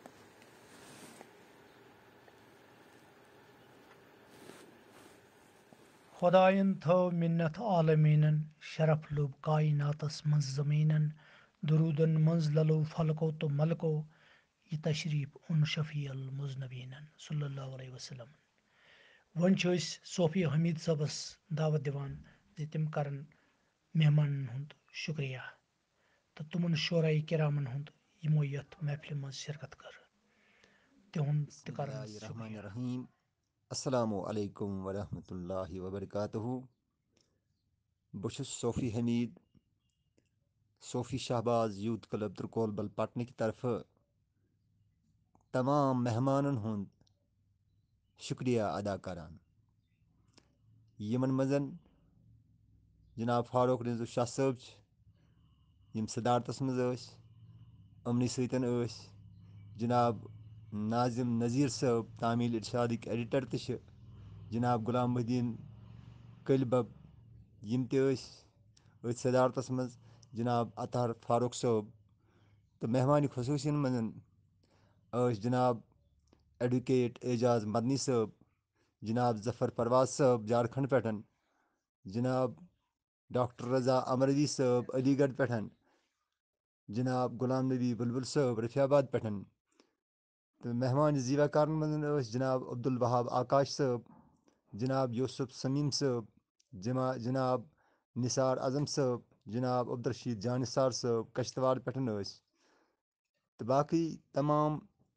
B: थो मिन्नत आलमीन शरफ लुब कायनातस मज जमीनन दरूदन मंज ललो फलको तो मलको ये तशरीफ़ उन शफ़ी अलमुजनबीन सल्लल्लाहु अलैहि वसल्लम वन सोफी हमीद सबस दावत दिवान जे तिम करन मेहमानन हुंद शुक्रिया तो तुमन शोराई किरामन हुंद यमो यथ महफिल मज शिरकत कर तिहुंद त करन शुक्रिया
A: रहीम अस्सलाम वालेकुम वरहमतुल्लाहि वबरकातुहू बह छुस सोफ़ी हमीद सोफ़ी शहबाज यूथ क्लब त्रिकोलबल पटन की तरफ़ तमाम मेहमानन हुंद शुक्रिया अदा करान यमन मजन जनाब फारूक रिजु शाह साहब यम सदारतस मज अमनी सतन जनाब नाजिम नज़ीर साहब, तामील इरशादिक एडिटर त जनाब गुलाम मदीन कलबब यम त मज जनाब अतहर फारूक साहब। तो मेहमान खसूसियन मजन जनाब एडवोकेट एजाज मदनी साहब, जनाब जफ़र परवाज साहब, झारखंड पे जनाब डॉक्टर रज़ा अमरवी साहब अलीगढ़ पे जनाब गुलाम नबी बुलबुल साहब रफियाबाद पे तो मेहमान जीवा कार मज जनाब अब्दुल वहाब आकाश साहब, जनाब यूसुफ समीम साहब, जमा, जनाब निसार आज़म साहब, जनाब अब्दुलरशीद जानिसार साहब, कश्तवाड़ पे तो बाकी तमाम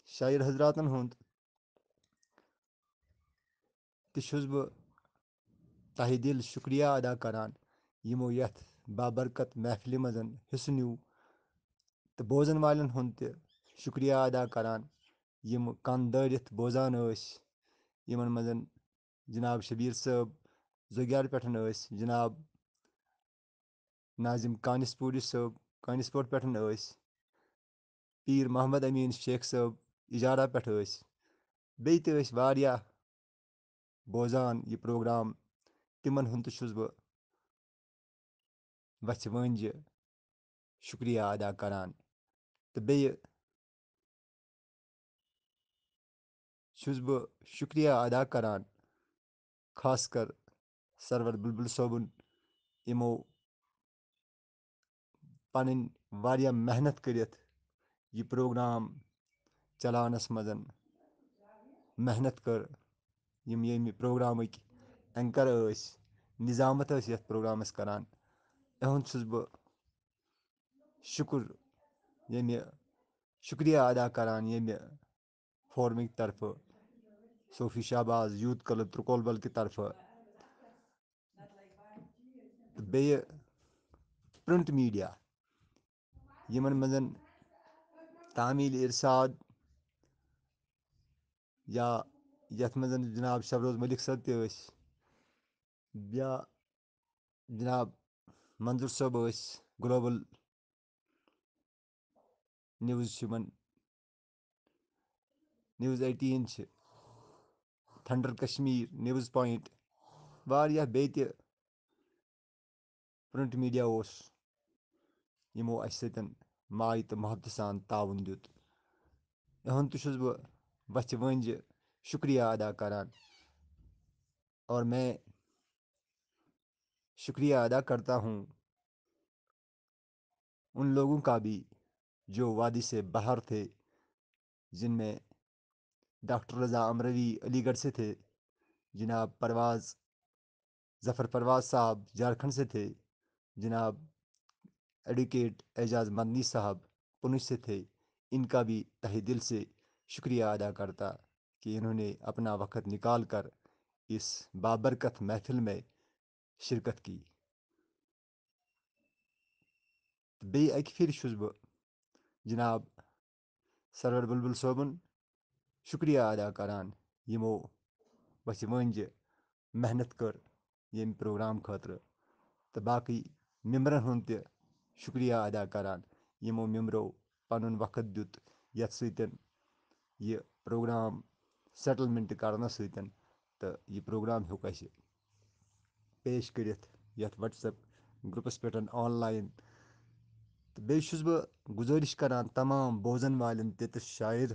A: शायर हजरातन हुंद। तह बह तह दिल शुक्रिया अदा करान। यमो यथ बाबरकत महफिल मज हिस्स न्यू तो बोजन वालन हुंद त शुक्रिया अदा करान यम कन दारित बोजान यमन मज जनाब शबीर साहब जोग्यार पे जनाब नाजिम कानिसपुरी साहब कानिसपुर पे पीर मोहम्मद अमीन शेख साहब इजारा पे बे तह बोजान यह प्रोग्राम तिमन हुंद तह बह वथ वंज शुक्रिया अदा करान तो बे बह शुक्रिया अदा करान। खास कर सरवर बुलबुल सोबन यमो पन वारिया मेहनत करित यह प्रोग्राम चलानस मज मेहनत कर यम ये प्रोग्रामक एंकर निजामत ये प्रोग्रामस करान। इहुंद बह शुक्र। ये शुक्रिया अदा करान ये फोरम तरफ़। सोफी शाहबाज यूथ क्लब त्रिकोलबल की तरफ़ प्रिंट मीडिया यमन मज तामील इरशाद या यथ मज जनाब शबरोज मलिक तस या जनाब मंजूर साहब global news news eighteen thunder Kashmir news point वारिया बे प्रिंट मीडिया उस यमो अस माय तो मोहब्बत सान ताउन दित इहुंद तह बह वथ वंज शुक्रिया अदा करान और मैं शुक्रिया अदा करता हूँ उन लोगों का भी जो वादी से बाहर थे जिनमें डॉक्टर रज़ा अमरवी अलीगढ़ से थे। जनाब परवाज़, ज़फ़र परवाज़ साहब झारखंड से थे। जनाब एडवोकेट एजाज मदनी साहब पुनछ से थे। इनका भी तहे दिल से शुक्रिया अदा करता कि इन्होंने अपना वक़्त निकाल कर इस बाबरकत महफिल में शिरकत की। बे अक फिर जनाब सरवर बुलबुल सोबन शुक्रिया अदा करान। यमो वथ वंज मेहनत कर यम प्रोग्राम खतर। तो बाकी मेम्बरन हुंद त शुक्रिया अदा करान। यमो मेम्बरो पनुन वक्त दित यथ सतन यह प्रोग्राम सेटलमेंट करनस सतन तो यह प्रोग्राम हेक अस पेश करित यथ व्हाट्सएप ग्रुपस पे ऑनलाइन। तो बे बह गुजारिश करान तमाम बोजन वालन तो शायर